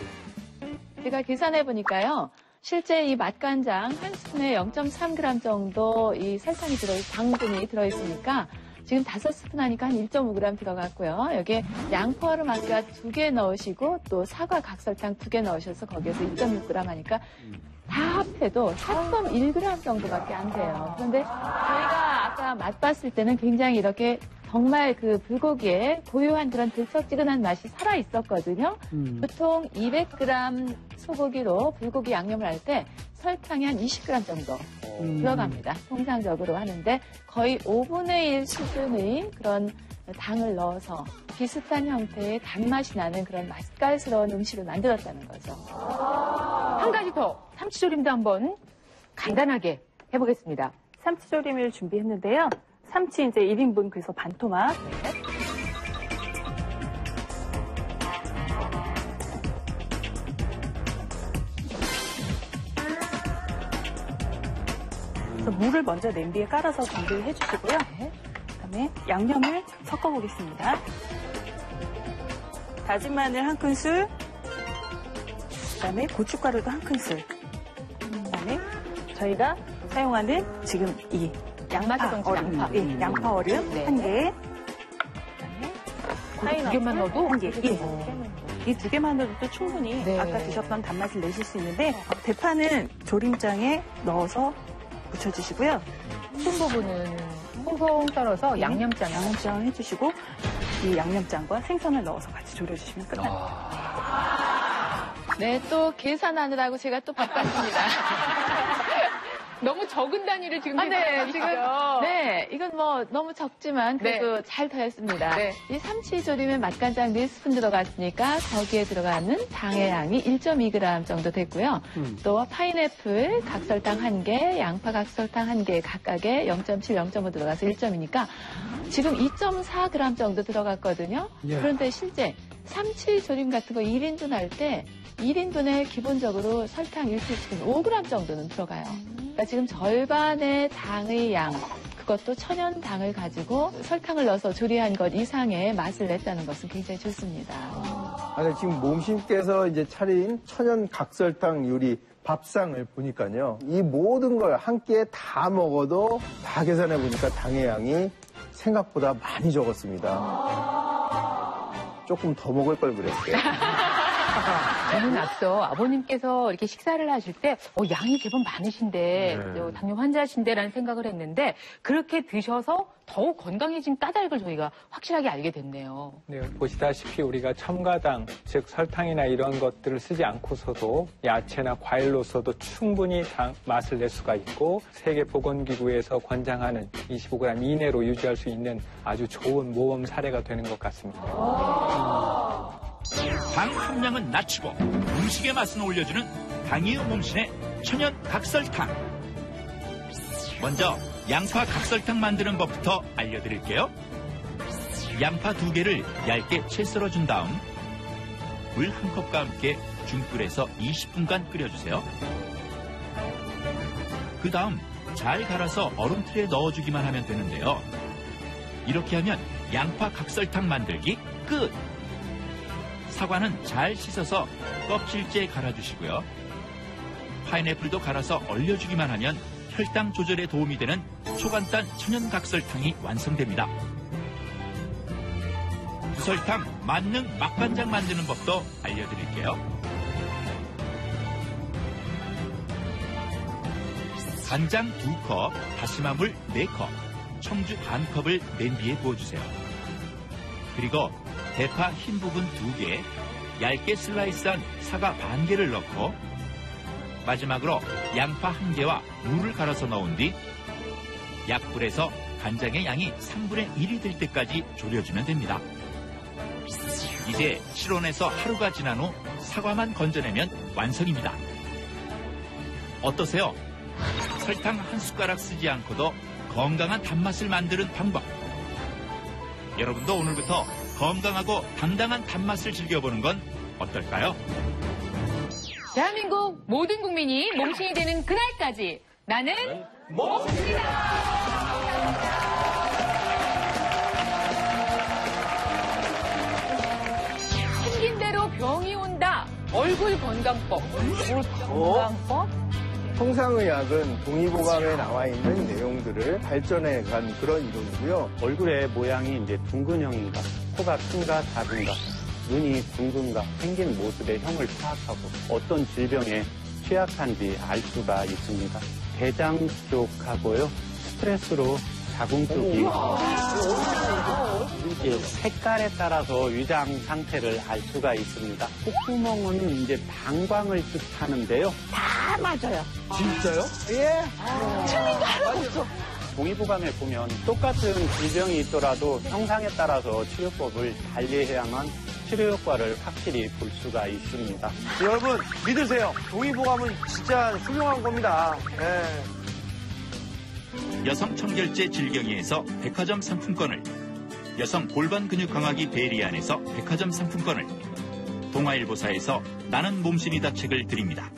제가 계산해 보니까요. 실제 이 맛간장 한 스푼에 0.3g 정도 이 설탕이 들어 당분이 들어 있으니까 지금 다섯 스푼 하니까 한 1.5g 들어갔고요. 여기에 양파를 마카 두개 넣으시고 또 사과 각설탕 두 개 넣으셔서 거기에서 2.6g 하니까 다 합해도 4.1g 정도밖에 안 돼요. 그런데 저희가 아까 맛봤을 때는 굉장히 이렇게 정말 그 불고기에 고유한 그런 들썩지근한 맛이 살아 있었거든요. 보통 200g 소고기로 불고기 양념을 할 때 설탕이 한 20g 정도 들어갑니다. 통상적으로 하는데 거의 5분의 1 수준의 그런 당을 넣어서 비슷한 형태의 단맛이 나는 그런 맛깔스러운 음식을 만들었다는 거죠. 한 가지 더 삼치조림도 한번 간단하게 해보겠습니다. 삼치조림을 준비했는데요. 삼치 이제 1인분 그래서 반 토막. 그래서 물을 먼저 냄비에 깔아서 준비를 해주시고요. 그다음에 양념을 섞어보겠습니다. 다진 마늘 한 큰술, 그다음에 고춧가루도 한 큰술, 그다음에 저희가 사용하는 지금 이 양파 얼음, 양파. 예, 양파 얼음 네. 한 개, 그거 두 개만 넣어도? 한 개, 예. 이 두 개만으로도 충분히 네. 아까 드셨던 단맛을 내실 수 있는데 대파는 조림장에 넣어서 묻혀주시고요. 큰 부분은 퐁퐁 썰어서 네. 양념장. 양념장을 해주시고 이 양념장과 생선을 넣어서 같이 졸여주시면 끝납니다. 네, 또 계산하느라고 제가 또 바빴습니다. 너무 적은 단위를 지금 아, 네? 지금, 네, 이건 뭐 너무 적지만 그래도 잘 더했습니다. 네. 이 삼치 조림에 맛간장 4스푼 들어갔으니까 거기에 들어가는 당의 양이 1.2g 정도 됐고요. 또 파인애플 각설탕 1개, 양파 각설탕 1개 각각에 0.7, 0.5 들어가서 1점이니까 지금 2.4g 정도 들어갔거든요. 예. 그런데 실제 삼치 조림 같은 거 1인분 할 때 1인분에 기본적으로 설탕 1티스푼 5g 정도는 들어가요. 그러니까 지금 절반의 당의 양, 그것도 천연 당을 가지고 설탕을 넣어서 조리한 것 이상의 맛을 냈다는 것은 굉장히 좋습니다. 아니, 지금 몸심께서 이제 차린 천연 각설탕 요리 밥상을 보니까요. 이 모든 걸 한 끼에 다 먹어도 다 계산해 보니까 당의 양이 생각보다 많이 적었습니다. 조금 더 먹을 걸 그랬어요. 저는 앞서 아버님께서 이렇게 식사를 하실 때 어, 양이 제법 많으신데 네. 또 당뇨 환자신데라는 생각을 했는데 그렇게 드셔서 더욱 건강해진 까닭을 저희가 확실하게 알게 됐네요. 네, 보시다시피 우리가 첨가당, 즉 설탕이나 이런 것들을 쓰지 않고서도 야채나 과일로서도 충분히 당, 맛을 낼 수가 있고 세계보건기구에서 권장하는 25g 이내로 유지할 수 있는 아주 좋은 모험 사례가 되는 것 같습니다. 당 함량은 낮추고 음식의 맛은 올려주는 당이의 몸신의 천연 각설탕. 먼저 양파 각설탕 만드는 법부터 알려드릴게요. 양파 두 개를 얇게 채 썰어준 다음 물 한 컵과 함께 중불에서 20분간 끓여주세요. 그 다음 잘 갈아서 얼음틀에 넣어주기만 하면 되는데요. 이렇게 하면 양파 각설탕 만들기 끝! 사과는 잘 씻어서 껍질째 갈아주시고요. 파인애플도 갈아서 얼려주기만 하면 혈당 조절에 도움이 되는 초간단 천연각설탕이 완성됩니다. 설탕, 만능, 맛간장 만드는 법도 알려드릴게요. 간장 2컵, 다시마 물 4컵, 청주 반 컵을 냄비에 부어주세요. 그리고 대파 흰 부분 2개, 얇게 슬라이스한 사과 반 개를 넣고 마지막으로 양파 1개와 물을 갈아서 넣은 뒤 약불에서 간장의 양이 3분의 1이 될 때까지 졸여주면 됩니다. 이제 실온에서 하루가 지난 후 사과만 건져내면 완성입니다. 어떠세요? 설탕 한 숟가락 쓰지 않고도 건강한 단맛을 만드는 방법. 여러분도 오늘부터 건강하고 당당한 단맛을 즐겨보는 건 어떨까요? 대한민국 모든 국민이 몸신이 되는 그날까지 나는 생긴 대로 병이 온다. 얼굴 건강법. 얼굴 건강법? 통상의학은 동의보감에 나와 있는 내용들을 발전해 간 그런 이론이고요. 얼굴의 모양이 이제 둥근형인가, 코가 큰가 작은가, 눈이 둥근가, 생긴 모습의 형을 파악하고 어떤 질병에 취약한지 알 수가 있습니다. 대장 쪽하고요, 스트레스로 자궁 쪽이 예, 색깔에 따라서 위장 상태를 알 수가 있습니다. 콧구멍은 이제 방광을 뜻하는데요. 다 맞아요. 진짜요? 예. 틀린 거 하나도 없어. 동의보감에 보면 똑같은 질병이 있더라도 형상에 따라서 치료법을 달리해야만 치료 효과를 확실히 볼 수가 있습니다. 여러분 믿으세요. 동의보감은 진짜 훌륭한 겁니다. 예. 여성 청결제 질경위에서 백화점 상품권을 여성 골반 근육 강화기 베리안에서 백화점 상품권을 동아일보사에서 나는 몸신이다 책을 드립니다.